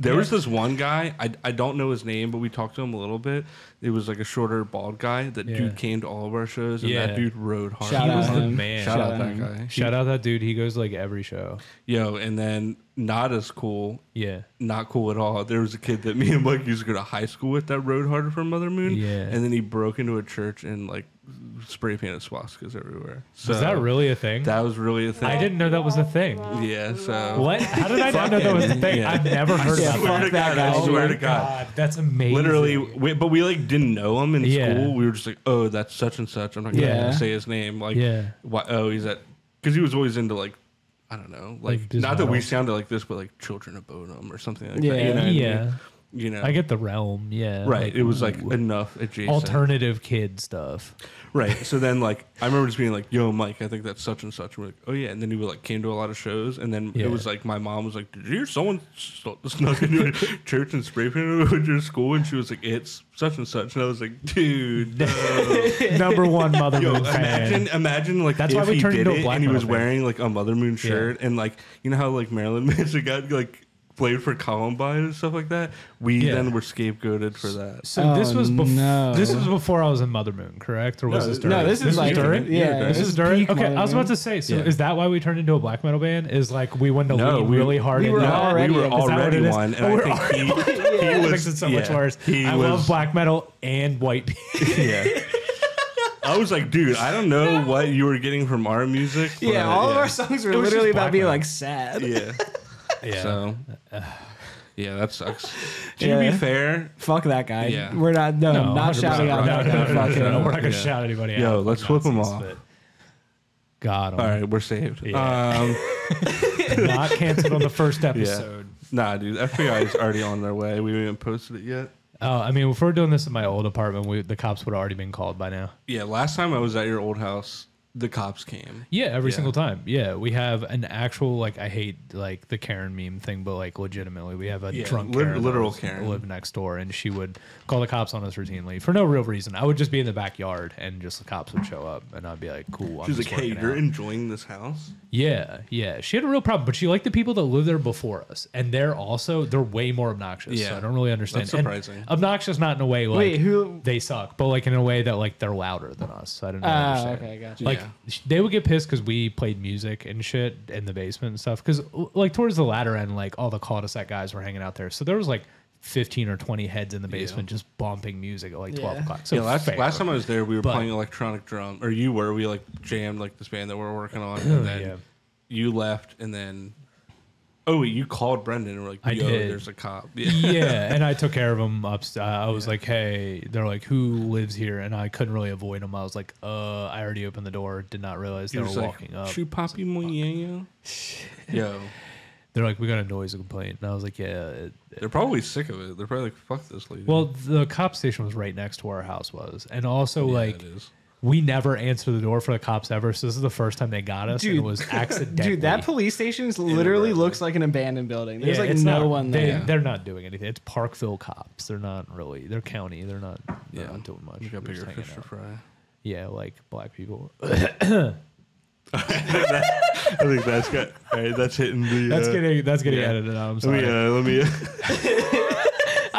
There was this one guy, I, I don't know his name, but we talked to him a little bit. It was like a shorter, bald guy. That Yeah. dude came to all of our shows, and Yeah. that dude rode hard. Shout He out was the him. man. Shout, Shout out out that him. guy. Shout out that dude. He goes like every show. Yo, and then not as cool, Yeah. not cool at all. There was a kid that me and Mike used to go to high school with that rode harder for Mother Moon. Yeah. And then he broke into a church and like spray painted swastikas everywhere. So Is that really a thing? That was really a thing. I didn't know that was a thing. Yeah, so What? How did I not know that was a thing? I've never heard Yeah, about swear that. to God, I Oh swear my to God. that's amazing. Literally, we, but we like didn't know him in Yeah. school. We were just like, oh, that's such and such. I'm not gonna Yeah. say his name. Like, Yeah. why, oh, he's at because he was always into like, I don't know, like, Like not that we sounded like this, but like Children of Bodom or something like Yeah. that. You know, what I mean? Yeah. You know, I get the realm. Yeah. right. Like, it was like enough adjacent. alternative kid stuff. Right. So then, like, I remember just being like, "Yo, Mike, I think that's such and such." And We're like, "Oh yeah," and then he would like came to a lot of shows, and then Yeah. it was like my mom was like, "Did you hear someone snuck into a church and spray painted your school?" And she was like, "It's such and such," and I was like, "Dude, no." Number one Mother Yo, Moon imagine, fan. imagine like That's why we he turned into a black and he was wearing like a Mother Moon shirt, and like you know how like Marilyn Manson got like played for Columbine and stuff like that. We Yeah. then were scapegoated for that. So this Oh, was before. no. This was before I was in Mother Moon, correct? Or was No, this during? No, this is like during. Yeah, This This is during. peak Okay, Mother I was Moon. about to say. So Yeah. is that why we turned into a black metal band? Is like we wanted to No, lean we- really hard. we into were that? already- we were is that what already it is? one, and Oh, I we're think he, he That was makes it so much yeah, worse. He I was, love black metal and white people. Yeah. I was like, dude, I don't know what you were getting from our music. but Yeah, all of our songs were It was literally about black being metal. like sad. Yeah. Yeah. So, yeah, that sucks. To Yeah. be fair, Fuck that guy. Yeah. We're not no, No, not 100%. shouting out No, that no, guy. no, Fuck no, him. no, We're not gonna Yeah. shout anybody out. Yo, Fuck let's flip 'em Nazis, off. but God, all right, we're saved. Yeah. Um, not canceled on the first episode. nah, dude, FBI is already on their way. We haven't posted it yet. Oh, I mean, if we're doing this in my old apartment, we, the cops would have already been called by now. Yeah, last time I was at your old house, the cops came. Yeah, every Yeah. single time. Yeah, we have an actual like I hate like the Karen meme thing, but like legitimately, we have a Yeah, drunk lit- Karen that literal Karen. lived next door, and she would call the cops on us routinely for no real reason. I would just be in the backyard, and just the cops would show up, and I'd be like, "Cool." I'm She like, hey, you're out." enjoying this house? Yeah, yeah. She had a real problem, but she liked the people that live there before us, and they're also they're way more obnoxious. so Yeah. I don't really understand. That's And surprising. obnoxious, not in a way like Wait, who- they suck, but like in a way that like they're louder than us. So I don't really Ah, understand. okay, gotcha. Like Yeah. they would get pissed because we played music and shit in the basement and stuff. Because like towards the latter end, like all the cul-de-sac guys were hanging out there, so there was like. 15 or 20 heads in the basement just bumping music at like 12 Yeah. o'clock. So yeah, last fair. last time I was there, we were But- playing electronic drum, or you were. We like jammed like this band that we're working on, and then Yeah. you left, and then oh, wait, you called Brendan and were like, I "Yo, did. there's a cop." Yeah. yeah, and I took care of them upstairs. I was like, "Hey," they're like, "Who lives here?" And I couldn't really avoid them. I was like, "Uh, I already opened the door. Did not realize they were like, walking up." "Shoot, Poppy Moyano." Yo, They're like, "We got a noise complaint," and I was like, "Yeah." It, they're probably sick of it. They're probably like, "Fuck this lady." well, the cop station was right next to where our house was, and also Yeah, like it is. We never answered the door for the cops ever. So this is the first time they got us, and it was accidentally. Dude, that police station literally looks like an abandoned building. There's Yeah, like it's no not- one they, there. They're not doing anything. It's Parkville cops. They're not really. They're county. They're not. Yeah. not doing much. We got bigger fish to fry. Yeah, like black people. I think that's got. All right, that's hitting the. That's uh, getting that's getting yeah. edited out. I'm Let sorry. me. Uh, let me.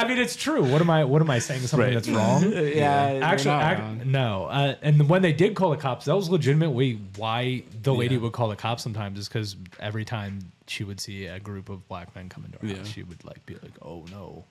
I mean, it's true. What am I? What am I saying? Something Right. that's wrong? yeah, you're Actually, not ac- wrong. no. Uh, and when they did call the cops, that was legitimately why the lady Yeah. would call the cops sometimes is because every time she would see a group of black men come into her Yeah. house, she would like be like, "Oh no."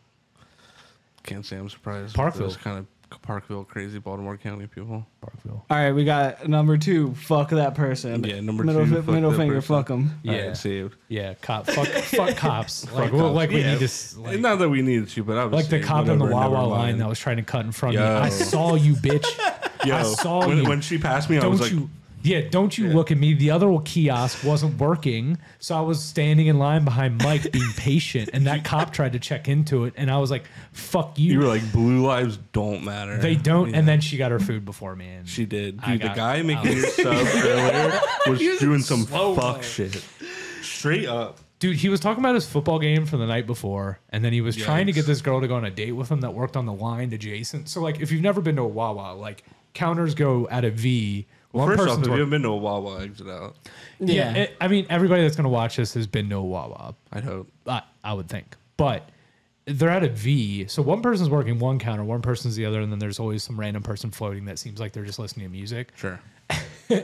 Can't say I'm surprised. Parkville. Those kind of Parkville, crazy Baltimore County people. Parkville. All right, we got number two. Fuck that person. Yeah, number middle, two, fi- fuck middle that finger. person. Fuck them. Yeah. All right, saved. Yeah, cop. Fuck, fuck cops. Like, Fuck well, cops. like we Yeah. need to. s- Like, Not that we needed to, but I was like obviously, the cop on the whatever, Wawa never line mind. that was trying to cut in front of Yo. me. I saw you, bitch. Yo, I saw when, you. when she passed me, I don't was like, you yeah don't you look at me the other kiosk wasn't working so i was standing in line behind mike being patient and that cop tried to check into it and i was like fuck you, you were like, blue lives don't matter. they don't Yeah. and then she got her food before me and She did. I Dude, the got- guy making your was- sub earlier was doing some slow fuck play. shit. Straight up. dude he was talking about his football game from the night before and then he was trying to get this girl to go on a date with him that worked on the line adjacent so like if you've never been to a wawa like counters go at a v One First off, person's if you working. haven't been to a Wawa, exit out. Yeah, Yeah. it- I mean, everybody that's going to watch this has been to a Wawa. I'd hope. I, I would think. But they're at a V. So one person's working one counter, one person's the other, and then there's always some random person floating that seems like they're just listening to music. Sure.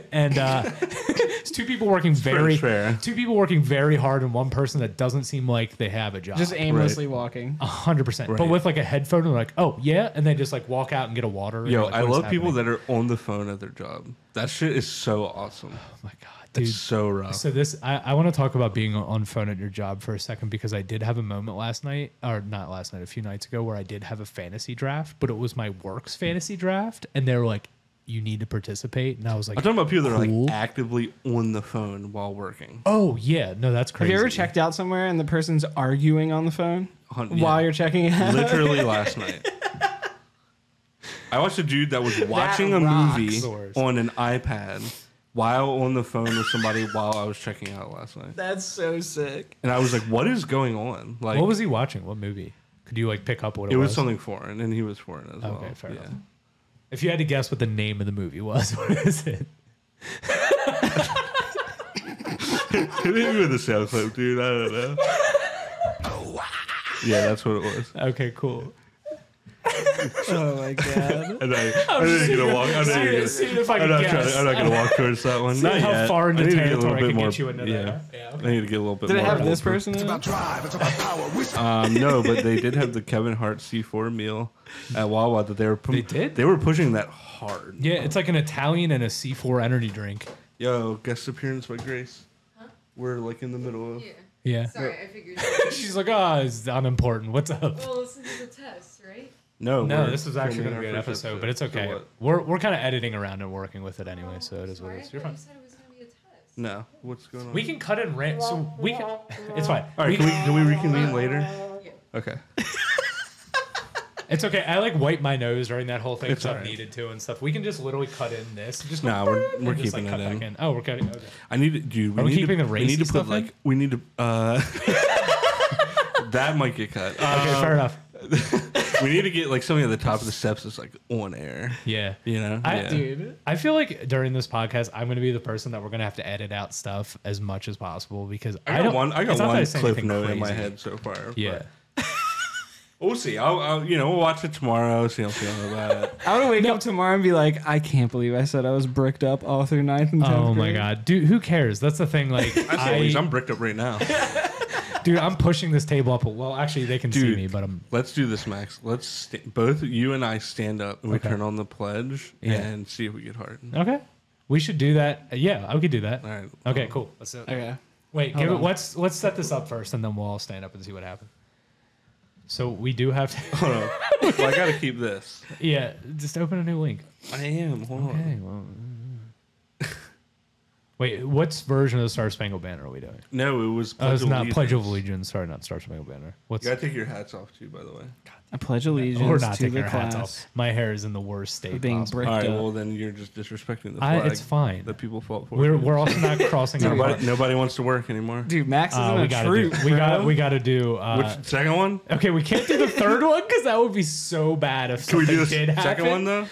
And uh, it's two people working very fair. two people working very hard and one person that doesn't seem like they have a job. Just aimlessly walking. hundred percent. But with like a headphone and like, oh yeah, and they just like walk out and get a water. Yo, like, I what is love people that are on the phone at their job. That shit is so awesome. Oh my god, dude. It's so rough. So this, I, I want to talk about being on- on phone at your job for a second because I did have a moment last night, or not last night, a few nights ago, where I did have a fantasy draft, but it was my works fantasy draft, and they were like, "You need to participate," and I was like, I'm talking about people that are Cool. like actively on the phone while working. "Oh yeah, no, that's crazy. Have you ever checked out somewhere and the person's arguing on the phone Hun- while yeah. you're checking out? Literally last night. I watched a dude that was watching a rocks. movie on an iPad while on the phone with somebody while I was checking out last night. That's so sick. And I was like, what is going on? Like What was he watching? What movie? Could you like pick up what it, it was something fourteen and he was foreign as well. Okay, fair yeah. enough. If you had to guess what the name of the movie was, what is it? Hit me with the sound clip, dude. I don't know. Yeah, that's what it was. Okay, cool. Oh my god. And I, I'm not gonna walk. I'm not seeing- gonna. seeing if I I'm not guess. trying. to- I'm not gonna walk towards that one. See Not how yet. far into I need to get a territory little I bit can more. get you into there. Yeah, I need to get a little bit Did it more. have this bulletproof. person in it? drive, it's about power. We Um, no, but they did have the Kevin Hart C4 meal at Wawa that they were. pu- They did? They were pushing that hard. Yeah, it's like an Italian and a C4 energy drink. Yo, guest appearance by Grace. We're like in the middle of. Yeah. Yeah. Sorry, I figured. She's like, oh, it's unimportant. What's up? well, this is a test, right? No, No, this is actually going to be an first episode, but it's okay. We're we're kind of editing around and working with it anyway, so it is what it is. You're fine. You said it was going to be a test. No, what's going on? We can cut in rant, so we can. It's fine. All right, We can we can we reconvene later? Yeah. Okay. It's okay. I like wipe my nose during that whole thing It's because I've alright. needed to and stuff. We can just literally cut in this. Just no, Nah, we're we're just, keeping like, it cut in. back Oh, we're cutting. Okay. I need to, dude. We Are we need keeping to, the We need to put stuff in? like we need to. uh That might get cut. Okay, fair enough. we need to get like something at the top of the steps that's like on air. Yeah. You know, I, yeah. Dude. I feel like during this podcast, I'm going to be the person that we're going to have to edit out stuff as much as possible because I, I got don't. one. I got it's not that one say cliff anything note in my head so far. but Yeah. we'll see. I'll, I'll you know we'll watch it tomorrow. See how I'm feeling about it. I would wake up tomorrow and be like, I can't believe I said I was bricked up all through ninth and tenth Oh my grade. god, dude, who cares? That's the thing. Like, I I, I'm bricked up right now. Dude, I'm pushing this table up. Well, actually, they can see Dude. me, but I'm. Let's do this, Max. Let's sta both you and I stand up and we Okay. turn on the pledge Yeah. and see if we get hard. Okay, we should do that. Uh, Yeah, I could do that. All right. Okay, cool. Let's do it. Okay. Wait, give it, on. let's let's set this up first, and then we'll all stand up and see what happens. So we do have to. Hold on. well, I gotta keep this. yeah, just open a new link. I am. Hold on. Okay. Well. Wait, what's version of the Star Spangled Banner are we doing? No, it was. Oh, Pledge it's of not Allegiance. Pledge of Allegiance. Sorry, not Star Spangled Banner. What's You gotta take your hats off too, by the way. I pledge allegiance We're not to taking the our hats class. off. My hair is in the worst state being possible. bricked All right. up. Well, then you're just disrespecting the I, flag. it's fine. that people fought for. We're we're also not crossing our nobody, line. nobody wants to work anymore. Dude, Max isn't Uh, a we gotta troop. do. We bro. got we got to do. Uh, Which second one? okay, we can't do the third one because that would be so bad if Can we something do the did happen. second one though?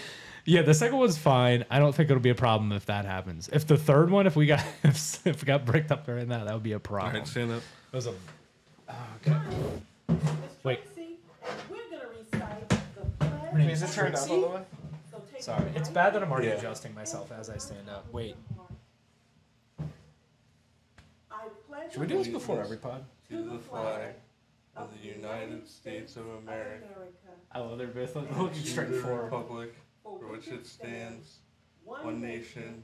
Yeah, the second one's fine. I don't think it'll be a problem if that happens. If the third one, if we got if, if we got bricked up during that, that would be a problem. right, stand up. It was a- oh, okay. Wait. Tracy, we're gonna recite the pledge. Renee, Is it turned up all the way? Sorry, it's bad that I'm already Yeah. adjusting myself as I stand up. Wait, should we do this before every pod? To the flag of the United States of America, America, I love they're both looking straight to forward. republic for which it stands, one nation,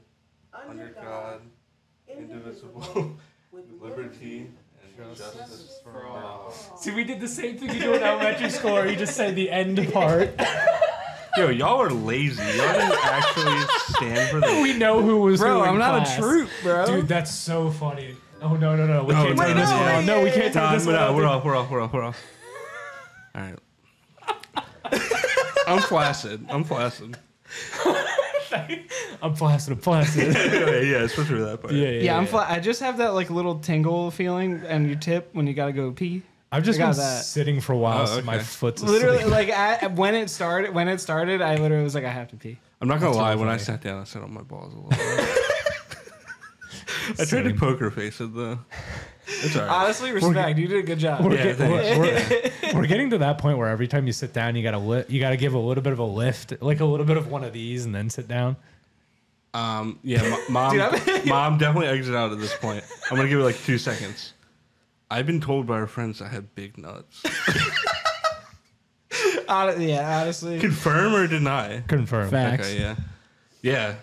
under under God, God, indivisible, with with liberty and justice for all. See, we did the same thing you do in elementary school. You just said the end part. Yo, y'all are lazy. Y'all didn't actually stand for the. we know who was Bro, who in I'm not class. a troop, bro. Dude, that's so funny. Oh no no no! We Oh, can't no, turn no, this one no, on. No, we can't turn Nah, this we're, one out, on. we're off. We're off. We're off. We're off. All right. I'm flaccid. I'm flaccid. I'm flaccid. I'm flaccid. yeah, yeah, especially with that part. yeah, yeah, yeah, I'm yeah. I just have that like little tingle feeling and your tip when you gotta go pee. I've just I been got that. sitting for a while, Oh, so my okay. foot's Literally, asleep. like I, when it started, when it started, I literally was like, I have to pee. I'm not gonna That's lie. really When I sat down, I sat on my balls a little. bit. I tried to Same. poker face it though. It's alright. Honestly, respect. You did a good job. We're, Yeah, get- thanks. we're, we're, we're getting to that point where every time you sit down, you gotta li- you gotta give a little bit of a lift, like a little bit of one of these, and then sit down. Um, yeah, mo- mom, Dude, I'm- mom, definitely exit out at this point. I'm gonna give it like two seconds. I've been told by our friends I have big nuts. Hon- yeah, honestly. Confirm or deny? Confirm. Facts. Okay, yeah, yeah.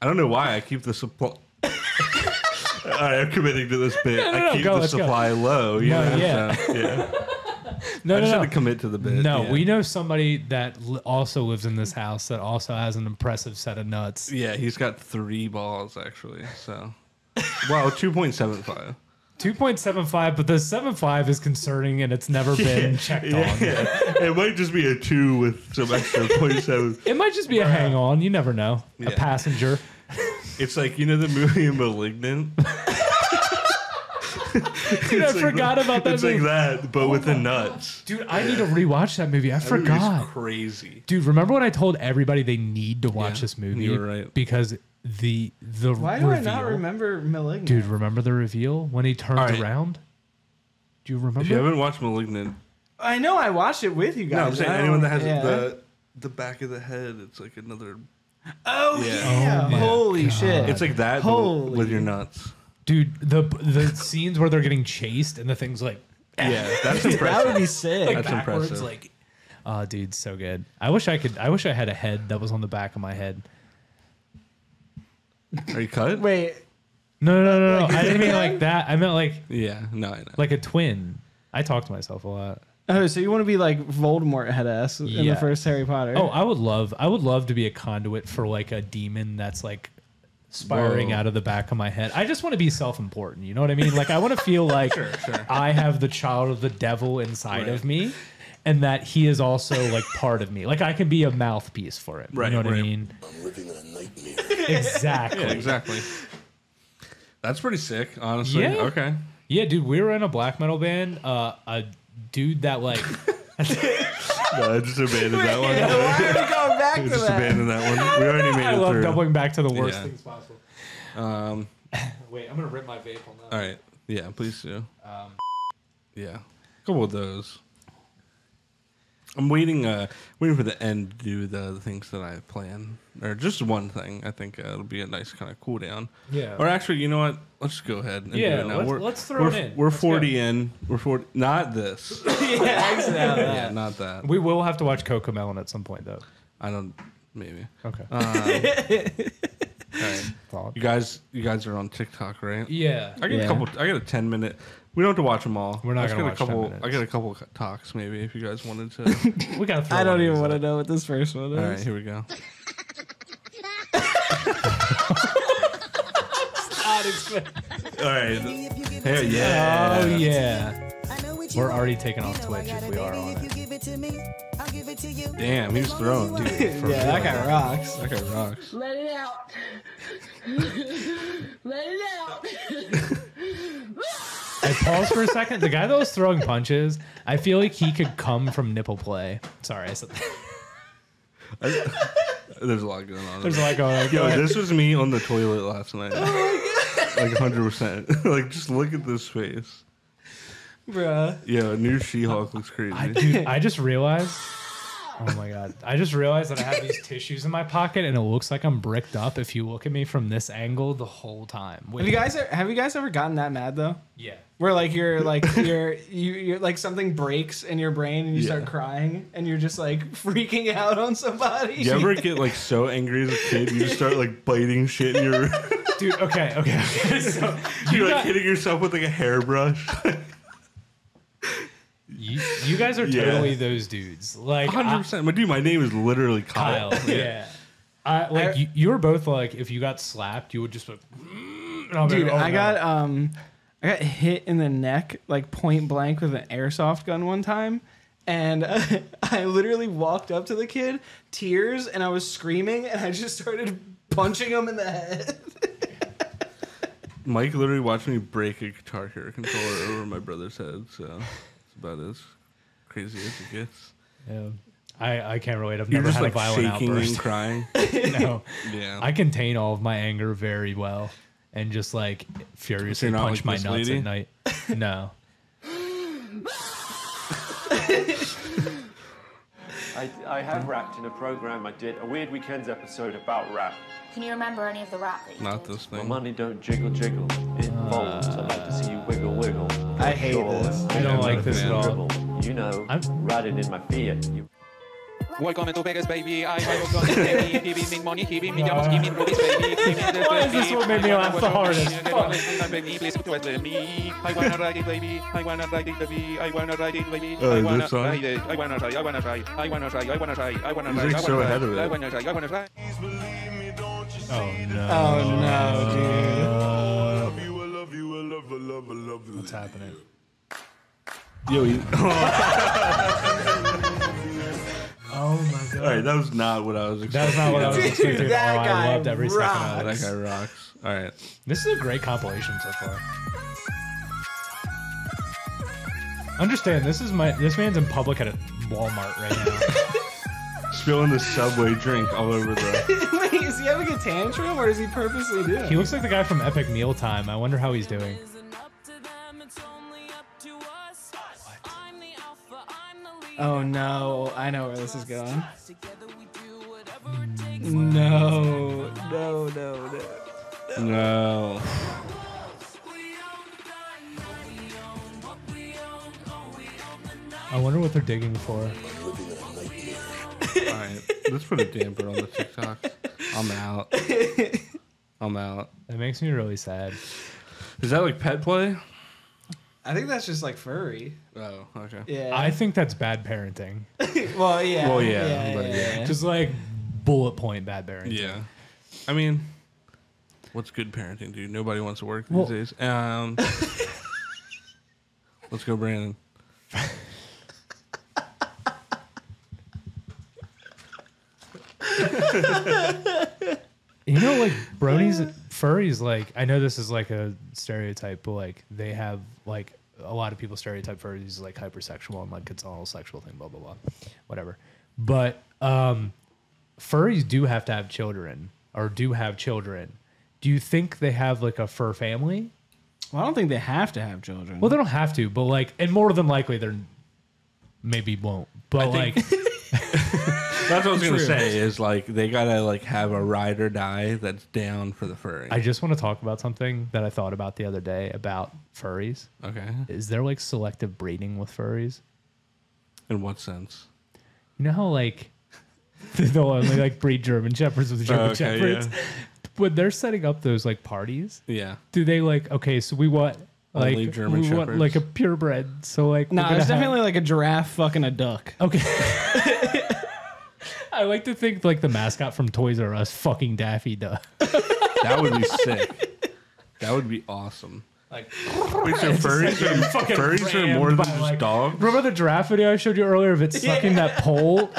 I don't know why I keep the supply. All right, I'm committing to this bit. no, I no, keep go, the let's go. supply low. You No, know, yeah. so, yeah. No, I no, just no. had to commit to the bit. No, yeah. we know somebody that li- also lives in this house that also has an impressive set of nuts. Yeah, he's got three balls actually. So, wow, two point seven five. 2.75, but the 7.5 is concerning and it's never been checked Yeah, on. it might just be a two with some extra point seven. It might just be a hang on. You never know. A passenger. It's like you know the movie Malignant. Dude, I like forgot that- about that It's movie. like that, but with the oh nuts. Dude, I need to rewatch that movie. I That movie's forgot. Crazy. Dude, remember when I told everybody they need to watch Yeah, this movie? you were right. Because the the Why do reveal, I not remember Malignant? Dude, remember the reveal when he turned All right. around? Do you remember? If you haven't watched Malignant, I know I watched it with you guys. no, I'm saying I anyone don't- that has yeah. the the back of the head, it's like another. Oh Yeah. yeah! Oh my Holy God. shit! It's like that, but Holy. with your nuts. Dude, the the scenes where they're getting chased and the things like Yeah, that's that impressive. would be sick. like That's backwards, impressive. like oh dude, so good. I wish I could I wish I had a head that was on the back of my head. Are you cut? Wait, No, no, no, no. no. I didn't mean like that. I meant like Yeah, no, I know. like a twin. I talk to myself a lot. Oh, so you want to be like Voldemort head ass in Yeah. the first Harry Potter? Oh, I would love I would love to be a conduit for like a demon that's like spiraling Whoa. out of the back of my head. I just want to be self-important, you know what I mean? Like I want to feel like I have the child of the devil inside Right. of me and that he is also like part of me. Like I can be a mouthpiece for him. Right, you know what I right. mean? I'm living in a nightmare. Exactly. yeah, exactly. That's pretty sick, honestly. Yeah. Okay. Yeah, dude, we were in a black metal band. Uh, a dude that like No, I just abandoned that one. Yeah, why are we going back to just that? abandoned that one. We already made I it love through. doubling back to the worst Yeah. things possible. Um, Wait, I'm gonna rip my vape on that. all right. Yeah, please do. Um, Yeah, a couple of those. I'm waiting, uh, waiting for the end to do the, the things that I plan, or just one thing. I think uh, it'll be a nice kind of cool down. Yeah. Or actually, you know what? Let's just go ahead. And Yeah, do it now. let's- we're, let's throw we're, it in. We're Let's go. 40 in. We're 40. Not this. yeah, exit out of yeah, not that. we will have to watch Coco Melon at some point, though. I don't. Maybe. Okay. Um, all right. You guys, you guys are on TikTok, right? Yeah. I got Yeah. a couple. I got a ten minute. We don't have to watch them all. We're not I just gonna got watch a 10 couple. minutes. I got a couple talks maybe if you guys wanted to. We gotta. Throw I don't even want to know what this first one is. all right, here we go. All right. Hey, oh, yeah. Oh yeah. We're already taking off Twitch if we are on it. Damn, he's throwing, dude. for Yeah, that real. guy rocks. That guy rocks. Let it out. Let it out. I pause for a second. The guy that was throwing punches, I feel like he could come from nipple play. Sorry, I said There's a lot going on. there's a lot going on. Yo, this was me on the toilet last night. Oh my god. Like 100%. like, just look at this face. Bruh. Yo, new She-Hulk looks crazy. I, dude, I just realized. Oh my god! I just realized that I have these tissues in my pocket, and it looks like I'm bricked up. If you look at me from this angle the whole time. Wait, Have you guys have you guys ever gotten that mad though? Yeah. Where like you're like you're you you're like something breaks in your brain and you start Yeah. crying and you're just like freaking out on somebody. you ever get like so angry as a kid you just start like biting shit in your Dude. Okay. Okay. okay. So you, you're like got- hitting yourself with like a hairbrush you, you guys are Yeah. totally those dudes. Like I- 100% but dude my name is literally Kyle, Kyle. Yeah. I, like I- you, you were both like if you got slapped, you would just like. "Mm," and I'll be Dude, like, "Oh, I no." got um I got hit in the neck like point blank with an airsoft gun one time. And I literally walked up to the kid, tears, and I was screaming, and I just started punching him in the head. Mike literally watched me break a guitar hero controller over my brother's head so it's about as crazy as it gets Yeah. I, I can't relate. I've You're never just had like a violent shaking and outburst. crying. no, Yeah. I contain all of my anger very well, and just like furiously not punch like my this nuts lady? at night. No, I, I have rapped in a program I did, a Weird Weekends episode about rap. Can you remember any of the rap that you Not did? this My thing. money don't jiggle jiggle, it uh, folds. I'd like to see you wiggle wiggle. I hate Sure. this. I don't like this at all. Dribble. You know, I'm- riding in my Fiat. You Welcome to Vegas, baby. I welcome to baby. Give me money, give me diamonds, give me rubies, baby. Give me the Why is this what made me I laugh the hardest? baby. Get on it, and baby, please do me. I wanna ride it, baby. I wanna ride it, baby. I wanna ride it, baby. Oh, I this wanna song? ride it. I wanna try. I wanna try. I wanna try. I wanna try. I wanna He's try. like I so ahead of it. I wanna try. I wanna try. oh no, Oh no, dude. What's happening? Yo, he, Oh my god, all right, that was not what I was expecting. that's not what I was Dude, expecting. that oh, I guy loved every second of That guy rocks. All right. This is a great compilation so far. Understand, this is my this man's in public at a Walmart right now. Spilling the subway drink all over the. Wait, is he having a tantrum or is he purposely doing? he looks like the guy from Epic Mealtime. I wonder how he's doing. Oh no, I know where this is going. No, no, no, no. No. I wonder what they're digging for. All right. Let's put a damper on the TikTok. I'm out. I'm out. That makes me really sad. Is that like pet play? I think that's just like furry. Oh, okay. Yeah. I think that's bad parenting. well, yeah. Well, yeah, but yeah. Just like bullet point bad parenting. Yeah. I mean, what's good parenting, dude? Nobody wants to work these Well- days. Um, let's go, Brandon. You know, like bronies, furries. Like I know this is like a stereotype, but like they have like a lot of people stereotype furries as like hypersexual and like it's all sexual thing, blah blah blah, whatever. But um, furries do have to have children or do have children. Do you think they have like a fur family? Well, I don't think they have to have children. Well, they don't have to, but like, and more than likely they're maybe won't. But like, That's what I was gonna True. say. Is like they gotta like have a ride or die that's down for the furry. I just want to talk about something that I thought about the other day about furries. okay. Is there like selective breeding with furries? In what sense? You know how like they'll only like breed German shepherds with German okay, shepherds. When they're setting up those like parties, Yeah. do they like okay? So we want like Only German we want shepherds? like a purebred. So like no, we're gonna it's have- definitely like a giraffe fucking a duck. okay. I like to think like the mascot from Toys R Us, fucking Daffy Duck. That would be sick. That would be awesome. Like Wait, so furries are, fucking furries are rammed more than by, just like- dogs? remember the giraffe video I showed you earlier of it sucking that pole?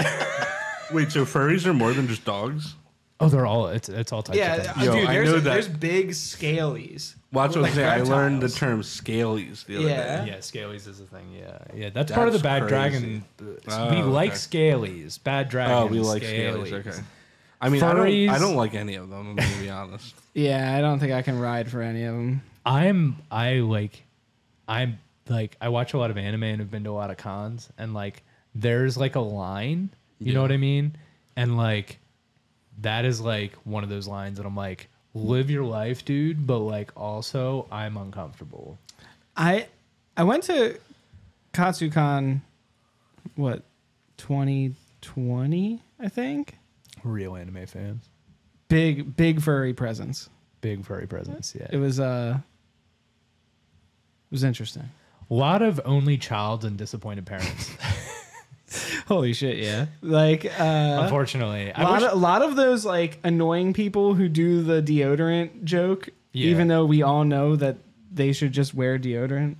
Wait, so furries are more than just dogs? Oh, they're all it's it's all types of Yeah, things. Uh, Yo, dude. I There's, know that- there's big scalies. Watch what I'm saying. I learned the reptiles. term scalies the other Yeah. day. Yeah, scalies is a thing. Yeah, yeah, that's, part of the That's bad crazy. dragon. Oh, we like okay. scalies, bad oh, dragon. Oh, we like scalies. Okay. I mean, I don't, I Furries. don't like any of them. I'm gonna be honest. Yeah, I don't think I can ride for any of them. I'm I like I'm like I watch a lot of anime and have been to a lot of cons and like there's like a line, you know what I mean? And like that is like one of those lines that I'm like live your life, dude, but like also I'm uncomfortable. I I went to Katsucon, what, 2020, I think. Real anime fans. Big big furry presence. Big furry presence, yeah. It was uh, it was interesting. a lot of only child and disappointed parents. Holy shit, yeah. Like uh, Unfortunately, a I lot, wish, of, a lot of those like annoying people who do the deodorant joke, Yeah. even though we all know that they should just wear deodorant.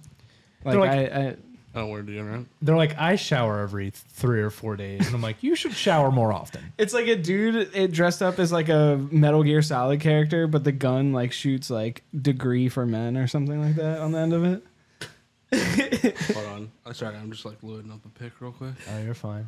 Like, They're like- I, I, Oh, we're doing right. they're like I shower every three or four days, and I'm like, you should shower more often. it's like a dude it dressed up as like a Metal Gear Solid character, but the gun like shoots like degree for men or something like that on the end of it. Hold on. I'm sorry. I'm just like loading up a pic real quick. Oh, you're fine.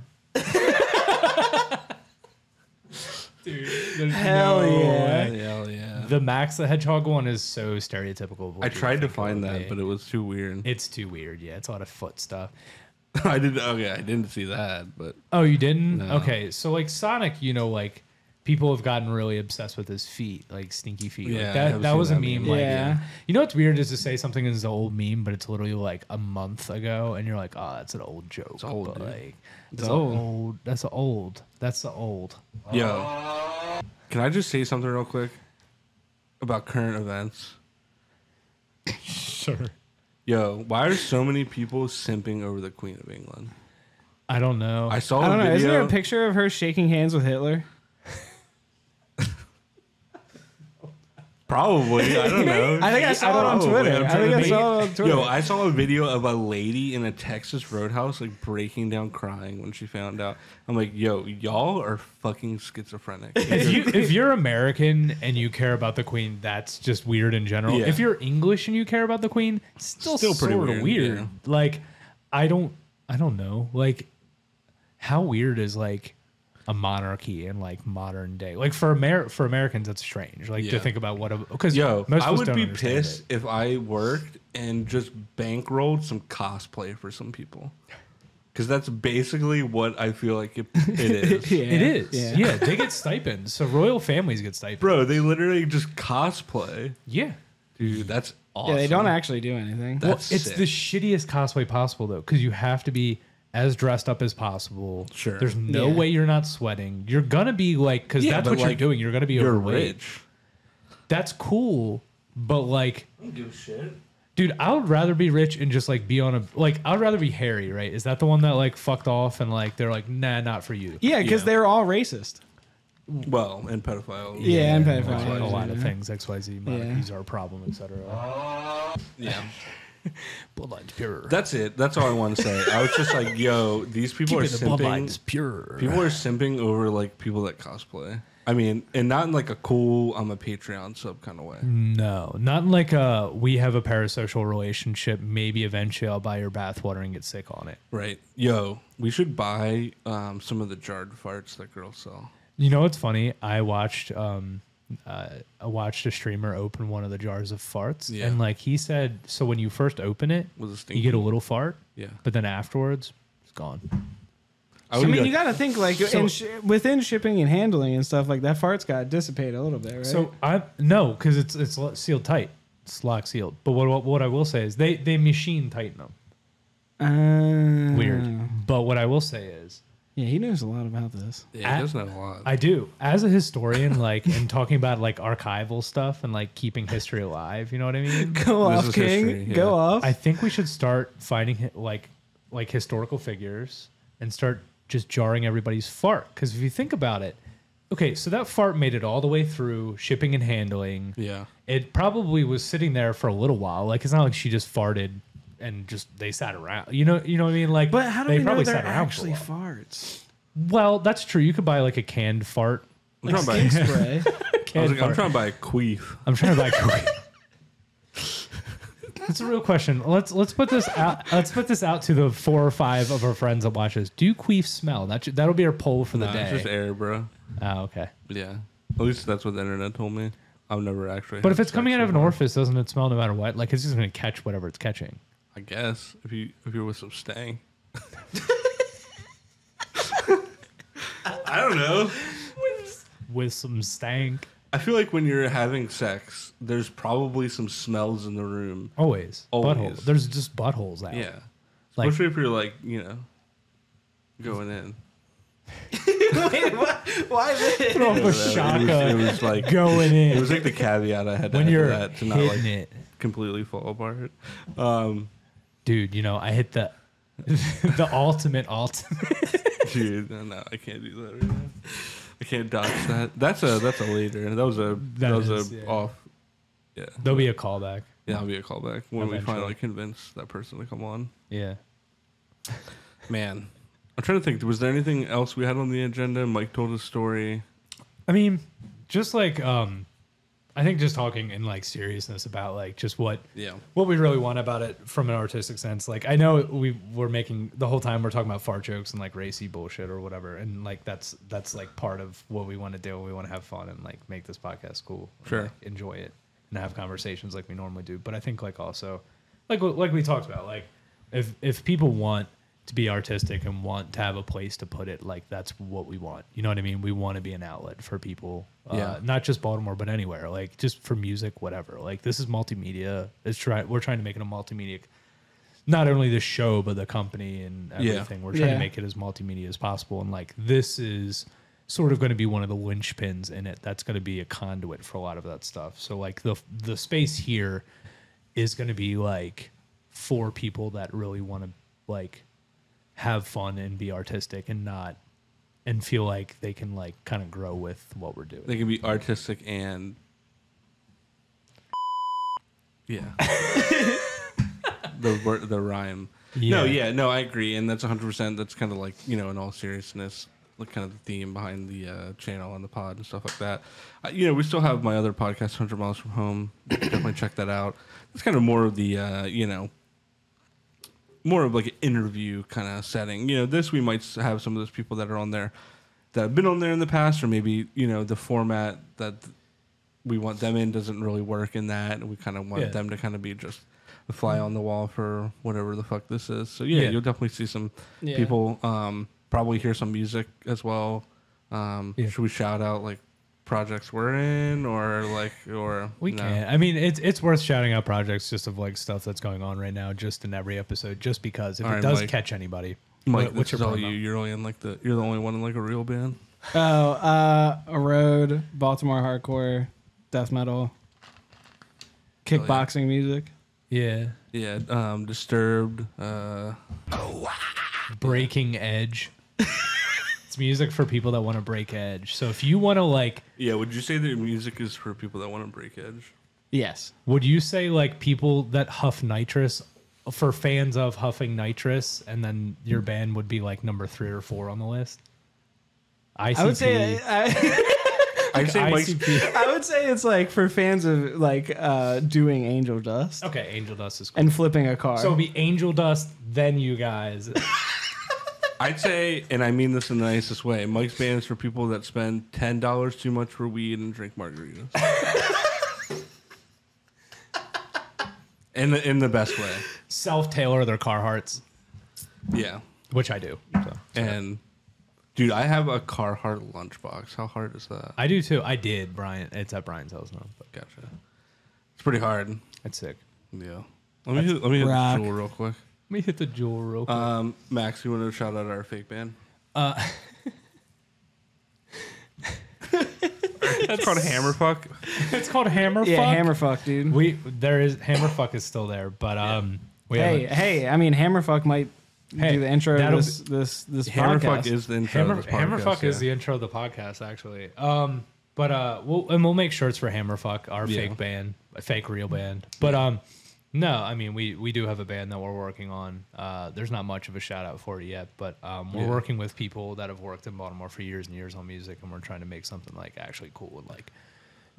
Dude, there's Hell no yeah. way. Hell yeah. The Max the Hedgehog one is so stereotypical. of what I you tried to think it find would that, be. but it was too weird. it's too weird. Yeah, it's a lot of foot stuff. I didn't. Okay, I didn't see that, but Oh, you didn't? No. Okay, so like Sonic, you know, like people have gotten really obsessed with his feet, like stinky feet. Yeah, like that that seen was a that meme. meme. Like, Yeah. you know what's weird is to say something is an old meme, but it's literally like a month ago, and you're like, oh, that's an old joke. It's old, but like It's it's old. old. That's a old. That's the old. yo, can I just say something real quick about current events? Sure. Yo, why are so many people simping over the Queen of England? I don't know. I saw I don't a know. Isn't there a picture of her shaking hands with Hitler? Probably, I don't know. I think I saw it on Probably, Twitter. I'm I trying think to I think. saw it on Twitter. Yo, I saw a video of a lady in a Texas roadhouse like breaking down crying when she found out. I'm like, yo, y'all are fucking schizophrenic. if you if you're American and you care about the Queen, that's just weird in general. Yeah. If you're English and you care about the Queen, still, Still pretty sort of weird, weird. yeah. Like, I don't I don't know. Like, how weird is like a monarchy in like modern day? Like for Amer for Americans, that's strange. Like to Yeah. think about what because Yo, most I of us would don't be understand pissed it. if I worked and just bankrolled some cosplay for some people. Because that's basically what I feel like it, it is. Yeah, It is. yeah. Yeah. they get stipends. So royal families get stipends. Bro, they literally just cosplay. Yeah. Dude, that's awesome. Yeah, they don't actually do anything. Well, That's it's sick. the shittiest cosplay possible though, because you have to be as dressed up as possible. Sure. There's no Yeah. way you're not sweating. You're gonna be like, because Yeah, that's but, what you're doing. You're gonna be You're overweight. rich. That's cool, but like, I don't give a shit. dude, I would rather be rich and just like be on a like. I'd rather be Harry, right? Is that the one that like fucked off and like they're like, nah, not for you. Yeah, because Yeah. they're all racist. Well, and pedophile. Yeah, and That's pedophile. a lot of things, X, Y, Z, monarchies are a problem, etc. Yeah. Bloodlines pure. That's it. That's all I want to say. I was just like, yo, these people Keeping are the simping. bloodlines pure. People are simping over like people that cosplay. I mean, and not in like a cool I'm a Patreon sub kind of way. No, not in like a we have a parasocial relationship. Maybe eventually I'll buy your bathwater and get sick on it. Right. Yo, we should buy um, some of the jarred farts that girls sell. You know what's funny? I watched um, uh, I watched a streamer open one of the jars of farts, Yeah. and like he said, so when you first open it, Was it you get a little fart, Yeah. but then afterwards it's gone. I I mean, be you got to think like So- in sh- within shipping and handling and stuff like that. Farts got to dissipate a little bit, right? So I no, because it's it's sealed tight, it's lock sealed. But what what- what I will say is they they machine tighten them. uh, Weird. But what I will say is Yeah, he knows a lot about this. yeah, he doesn't have a lot. I do. As a historian, like, and talking about like archival stuff and like keeping history alive, you know what I mean? Go This off, is King. history, yeah. Go off. I think we should start finding hi- like like historical figures and start just jarring everybody's fart. Because if you think about it, okay, so that fart made it all the way through shipping and handling. yeah. It probably was sitting there for a little while. Like it's not like she just farted and just they sat around. You know, you know what I mean? Like, but how do they we know probably they're sat around for a actually while. farts? Well, that's true. You could buy like a canned fart. I'm trying to buy. Stink spray. I was Canned like, I'm fart. trying to buy a queef. I'm trying to buy Kool-Aid. That's a real question. Let's let's put this out. Let's put this out to the four or five of our friends that watch this. Do queefs smell? That should, that'll be our poll for the Nah, day. it's just air, bro. oh, okay. Yeah. At least that's what the internet told me. I've never actually. But had if it's sex coming out of an before. orifice, doesn't it smell no matter what? Like it's just gonna catch whatever it's catching. I guess if you if you're with some stang. I don't know. With some stank. I feel like when you're having sex, there's probably some smells in the room. Always. Always. Butthole. There's just buttholes out. Yeah. Like- Especially if you're like, you know, going in. Wait, what? Why this? Throw up a It was, it was like going in. It was like the caveat I had to when add to you're that to not hitting like it. completely fall apart. Um, Dude, you know, I hit the the ultimate ultimate. dude, no, no, I can't do that right now. I can't dodge that. That's a that's a later. That was a that, That was is, a yeah. off. Yeah, There'll be a callback. yeah, I'll be a callback when we finally convince that person to come on. Yeah. Man, I'm trying to think. Was there anything else we had on the agenda? Mike told a story. I mean, just like um, I think just talking in like seriousness about like just what Yeah. what we really want about it from an artistic sense. Like I know we we're making the whole time we're talking about fart jokes and like racy bullshit or whatever, and like that's that's like part of what we want to do. We want to have fun and like make this podcast cool. and, Sure. like, enjoy it and have conversations like we normally do. But I think like also like like we talked about like if if people want to be artistic and want to have a place to put it like that's what we want. You know what i mean? We want to be an outlet for people uh, Yeah. not just baltimore but anywhere like just for music whatever. Like this is multimedia. It's try we're trying to make it a multimedia not only the show but the company and Yeah. everything. We're trying Yeah. to make it as multimedia as possible. And like this is sort of going to be one of the linchpins in it. That's going to be a conduit for a lot of that stuff. So like the the space here is going to be like for people that really want to like have fun and be artistic and not and feel like they can like kind of grow with what we're doing. They can be artistic and yeah. the word, the rhyme. No, Yeah. yeah, no, I agree, and that's 100. percent That's kind of like you know, in all seriousness, like kind of the theme behind the uh, channel and the pod and stuff like that. Uh, you know, we still have my other podcast, 100 Miles from Home. Definitely check that out. It's kind of more of the uh, you know, more of like an interview kind of setting. You know, this we might have some of those people that are on there that have been on there in the past, or maybe you know the format that we want them in doesn't really work in that, and we kind of want Yeah. them to kind of be just a fly on the wall for whatever the fuck this is. So yeah, Yeah. you'll definitely see some Yeah. people. Um, probably hear some music as well. Um. Should we shout out like projects we're in, or like, or We no? can. I mean, it's it's worth shouting out projects just of like stuff that's going on right now, just in every episode, just because if All it right, does Mike. catch anybody, Mike, what- what's your is all you. You're only in like the. You're the only one in like a real band. Oh, uh, a road, Baltimore hardcore, death metal, kickboxing music. Yeah, Yeah. Um, Disturbed. Uh, breaking edge. it's music for people that want to break edge. So if you want to like, yeah. Would you say that music is for people that want to break edge? Yes. would you say like people that huff nitrous for fans of huffing nitrous, and then your band would be like number three or four on the list? ICP. I would say I, I'd say Mike's. ICP. I would say it's like for fans of like uh, doing angel dust Okay, Angel Dust is cool. and flipping a car. So it'll be Angel Dust, then you guys. I'd say, and I mean this in the nicest way. Mike's band is for people that spend ten dollars too much for weed and drink margaritas. in the in the best way. Self tailor their Carhartts, Yeah. which I do. So. And dude, I have a Carhartt lunchbox. How hard is that? I do too. I did, Brian. It's at Brian's house now. But Gotcha. It's pretty hard. it's sick. Yeah. Let me hit, let me hit rock. the Juul real quick. Let me hit the Juul real quick. Um, Max, you want to shout out our fake band? Uh, It's called Hammerfuck. it's called Hammerfuck. yeah, hammerfuck, dude. We there is Hammerfuck is still there, but um, we hey, have hey, I mean, hammerfuck might Hey, do the intro of that'll this this this Hammerfuck podcast. is the intro Hammer, of this podcast. Hammerfuck is yeah. the intro of the podcast actually. Um, but uh, we'll and we'll make shirts for Hammerfuck, our Yeah. fake band, a fake real band. But um, no, I mean we we do have a band that we're working on. Uh, there's not much of a shout out for it yet, but um, we're Yeah. working with people that have worked in Baltimore for years and years on music, and we're trying to make something like actually cool and like.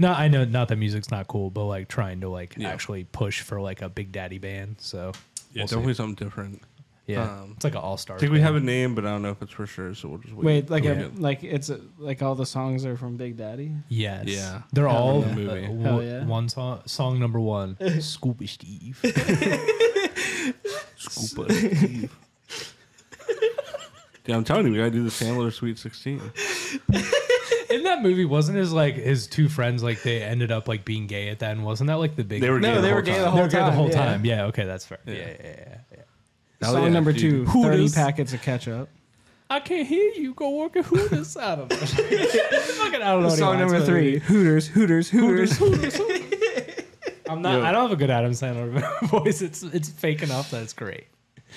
No, I know not that music's not cool, but like trying to like Yeah. actually push for like a big daddy band. So Yeah, we'll see. definitely something different. Yeah, um, it's like an all star. I think we have a name, but I don't know if it's for sure. So we'll just wait. Wait, like a, like it's a, like all the songs are from Big Daddy. Yes. Yeah. They're Hell all yeah. Movie. w- Hell yeah. one song. Song number one, Scooby Steve. Scuba Steve. Yeah, I'm telling you, we gotta do the Sandler Sweet 16. In that movie, wasn't his like his two friends like they ended up like being gay at that, and wasn't that like the big? They were No, gay the they whole were gay time. the They whole were gay the time, whole yeah. time. Yeah. Okay, that's fair. Yeah, yeah, yeah. Yeah. Hell Song yeah, number dude. two, Hooters. 30 packets of ketchup. I can't hear you. Go work at Hooters. I don't know. Fucking, I don't know. Song lines number three, movie. Hooters, Hooters, Hooters. I'm not. Yo. I don't have a good Adam Sandler voice. It's it's fake enough that it's great.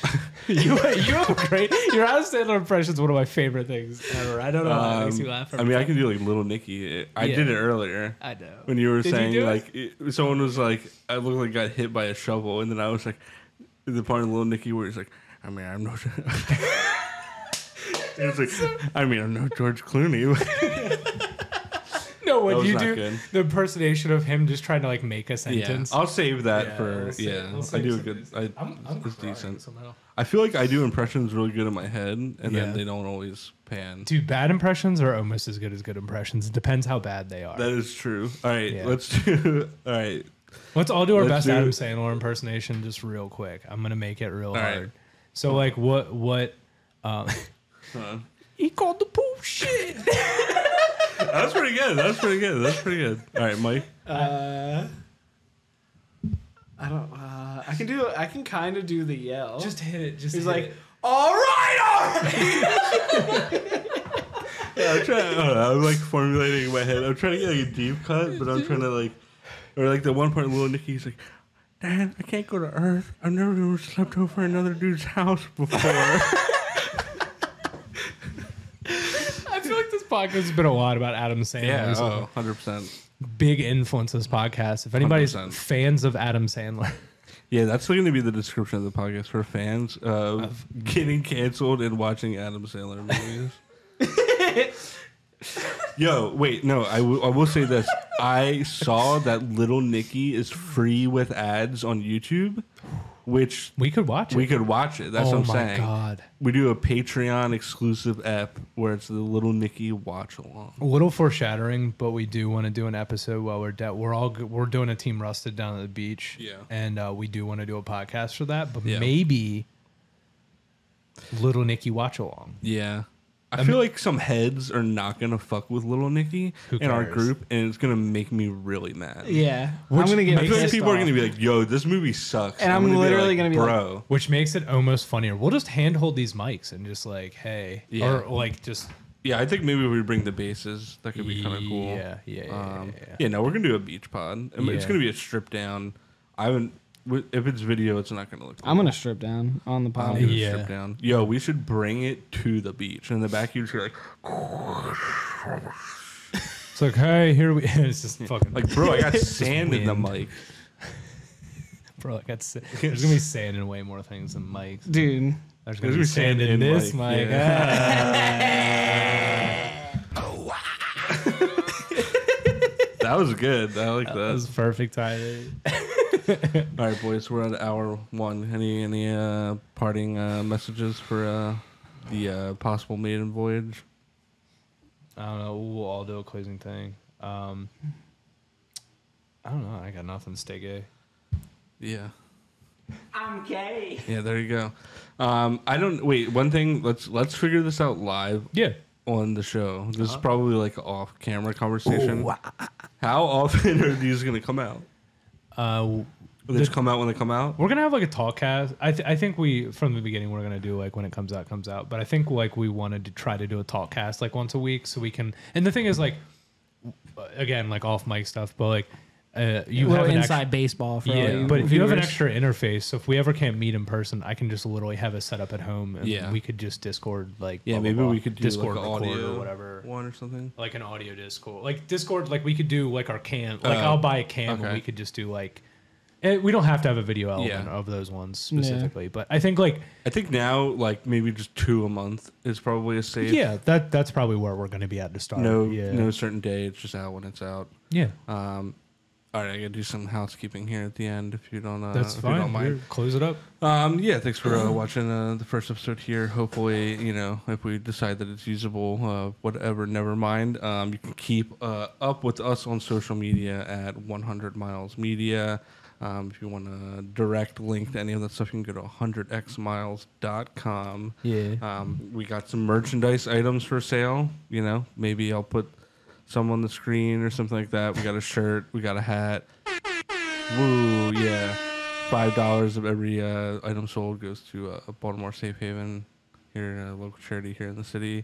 you, you have a great. Your Adam Sandler impression is one of my favorite things ever. I don't know. why it makes me Um, laugh. I every mean, I time. can do like Little Nicky. I Yeah. did it earlier. I know. When you were Did you saying do it? like it- someone was like, I looked like I got hit by a shovel, and then I was like, the part in Little Nicky where he's like, I mean, I'm no. He was like, I mean, I'm no George Clooney. No, no, That when was you not do good. the impersonation of him just trying to like make a Yeah, sentence. I'll save that Yeah, for we'll save- yeah. we'll I save do a some good. of I, these. I'm, I'm it's crying decent. somehow. I feel like I do impressions really good in my head, and Yeah. then they don't always pan. Dude, bad impressions are almost as good as good impressions. It depends how bad they are. That is true. All right, Yeah. let's do. All right, Let's all do our Let's best do Adam it. Sandler impersonation just real quick. I'm gonna make it real right. hard. So like what what um Huh. he called the bullshit. that's pretty good. That's pretty good. That's pretty good. All right, Mike. Uh, I don't. Uh, I can do. I can kind of do the yell. just hit it. Just he's hit like, it. all right, all right. Yeah, I'm trying. I don't know, I'm like formulating in my head. I'm trying to get like a deep cut, but I'm trying to like, or like the one part, little Nicky's like, Dad, I can't go to Earth. I've never even slept over another dude's house before. I feel like this podcast has been a lot about Adam Sandler. yeah, so oh, 100 percent. big influence this podcast. If anybody's 100%. fans of Adam Sandler, Yeah, that's going to be the description of the podcast for fans of getting canceled and watching Adam Sandler movies. Yo, wait, no, I will- will say this. I saw that Little Nicky is free with ads on YouTube, which we could watch it. we could watch it. That's oh what I'm my saying. god. We do a Patreon exclusive app where it's the Little Nicky watch along. A little foreshadowing, but we do want to do an episode while we're dead. We're all g- we're doing a team rusted down at the beach. Yeah. and uh, we do want to do a podcast for that. But Yeah. maybe little Nicky watch along. Yeah. I, feel like some heads are not gonna fuck with Little Nicky Who in our cares? group, and it's gonna make me really mad. Yeah, Which I'm gonna get I feel like pissed people are off. gonna be like, "Yo, this movie sucks," And I'm literally gonna be like- "Bro." Which makes it almost funnier. We'll just handhold these mics and just like, hey, Yeah. or like just yeah, I think maybe we bring the bases. That could be kind of cool. Yeah, yeah, yeah, Um, yeah, yeah. yeah, no, we're gonna do a beach pod. I mean, It's Yeah. gonna be a strip down. I haven't. Wi- If it's video, it's not gonna look. I'm gonna strip down on the I'm pod. gonna Yeah. strip down. Yo, we should bring it to the beach. And in the back, you just like, It's like, hey, here we. It's just fucking like, bro, I got sand in the mic. bro. Like that's there's gonna be sand in way more things than mics. Dude, There's gonna There's be gonna be sand in sand in this mic, mic. That was good. I like That that. was perfect timing. All right, boys, we're at hour one. Any any uh, parting uh, messages for uh, the uh, possible maiden voyage? I don't know. We'll all do a closing thing. Um, I don't know. I got nothing. Stay gay. Yeah. I'm gay. Yeah, there you go. Um, I don't wait. One thing. Let's let's figure this out live Yeah. on the show. This is probably like off-camera conversation. How often are these gonna come out? Uh, Will they just come out when they come out? we're gonna have like a talk cast. I th- I think we from the beginning we're gonna do like when it comes out comes out. But I think like we wanted to try to do a talk cast like once a week so we can. And the thing is like, again like off mic stuff, but like. Uh, you little have an inside extra, baseball for all yeah, you but if you have an extra interface, so if we ever can't meet in person, I can just literally have it set up at home, and Yeah. we could just Discord like Yeah, blah, blah, maybe blah. we could do Discord like record audio or whatever, one or something. like an audio Discord, like Discord, like we could do like our cam, like Oh, I'll buy a cam, and we could just do like, eh, we don't have to have a video element Yeah. of those ones specifically, but I think like I think now, like maybe just two a month is probably a safe. yeah, that that's probably where we're going to be at to start. No, yeah, no certain day. It's just out when it's out. yeah, Um, all right, I gotta do some housekeeping here at the end if you don't. Uh, that's You don't fine. mind. Close it up. Um, yeah, thanks for uh, watching uh, the first episode here. Hopefully, you know, if we decide that it's usable, uh, whatever, never mind. Um, you can keep uh, up with us on social media at 100 Miles Media. Um, if you want a direct link to any of that stuff, you can go to 100xmiles.com. Yeah. Um, we got some merchandise items for sale. You know, maybe I'll put some on the screen or something like that. We got a shirt, we got a hat. Woo, yeah. Five dollars of every uh, item sold goes to uh, Baltimore Safe Haven, here, a local charity here in the city.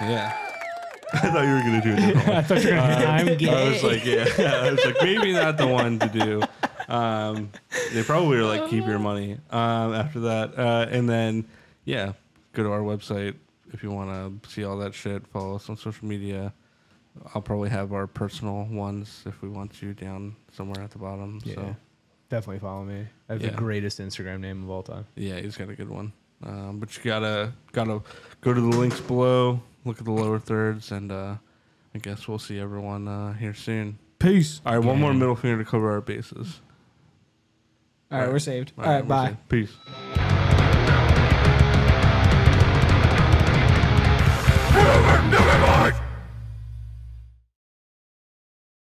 Yeah. I thought you were gonna do it. I thought you were going to. I'm I was like, yeah. I was like, maybe not the one to do. Um, they probably were like, keep your money. Um, after that, uh, and then yeah, go to our website if you want to see all that shit. Follow us on social media. I'll probably have our personal ones if we want you down somewhere at the bottom. Yeah. So Definitely follow me. I have Yeah. the greatest Instagram name of all time. yeah, he's got a good one. Um, but you gotta gotta go to the links below. Look at the lower thirds, and uh, I guess we'll see everyone uh, here soon. Peace. All right, one more middle finger to cover our bases. All right, we're saved. All All right, we're bye. saved. Peace.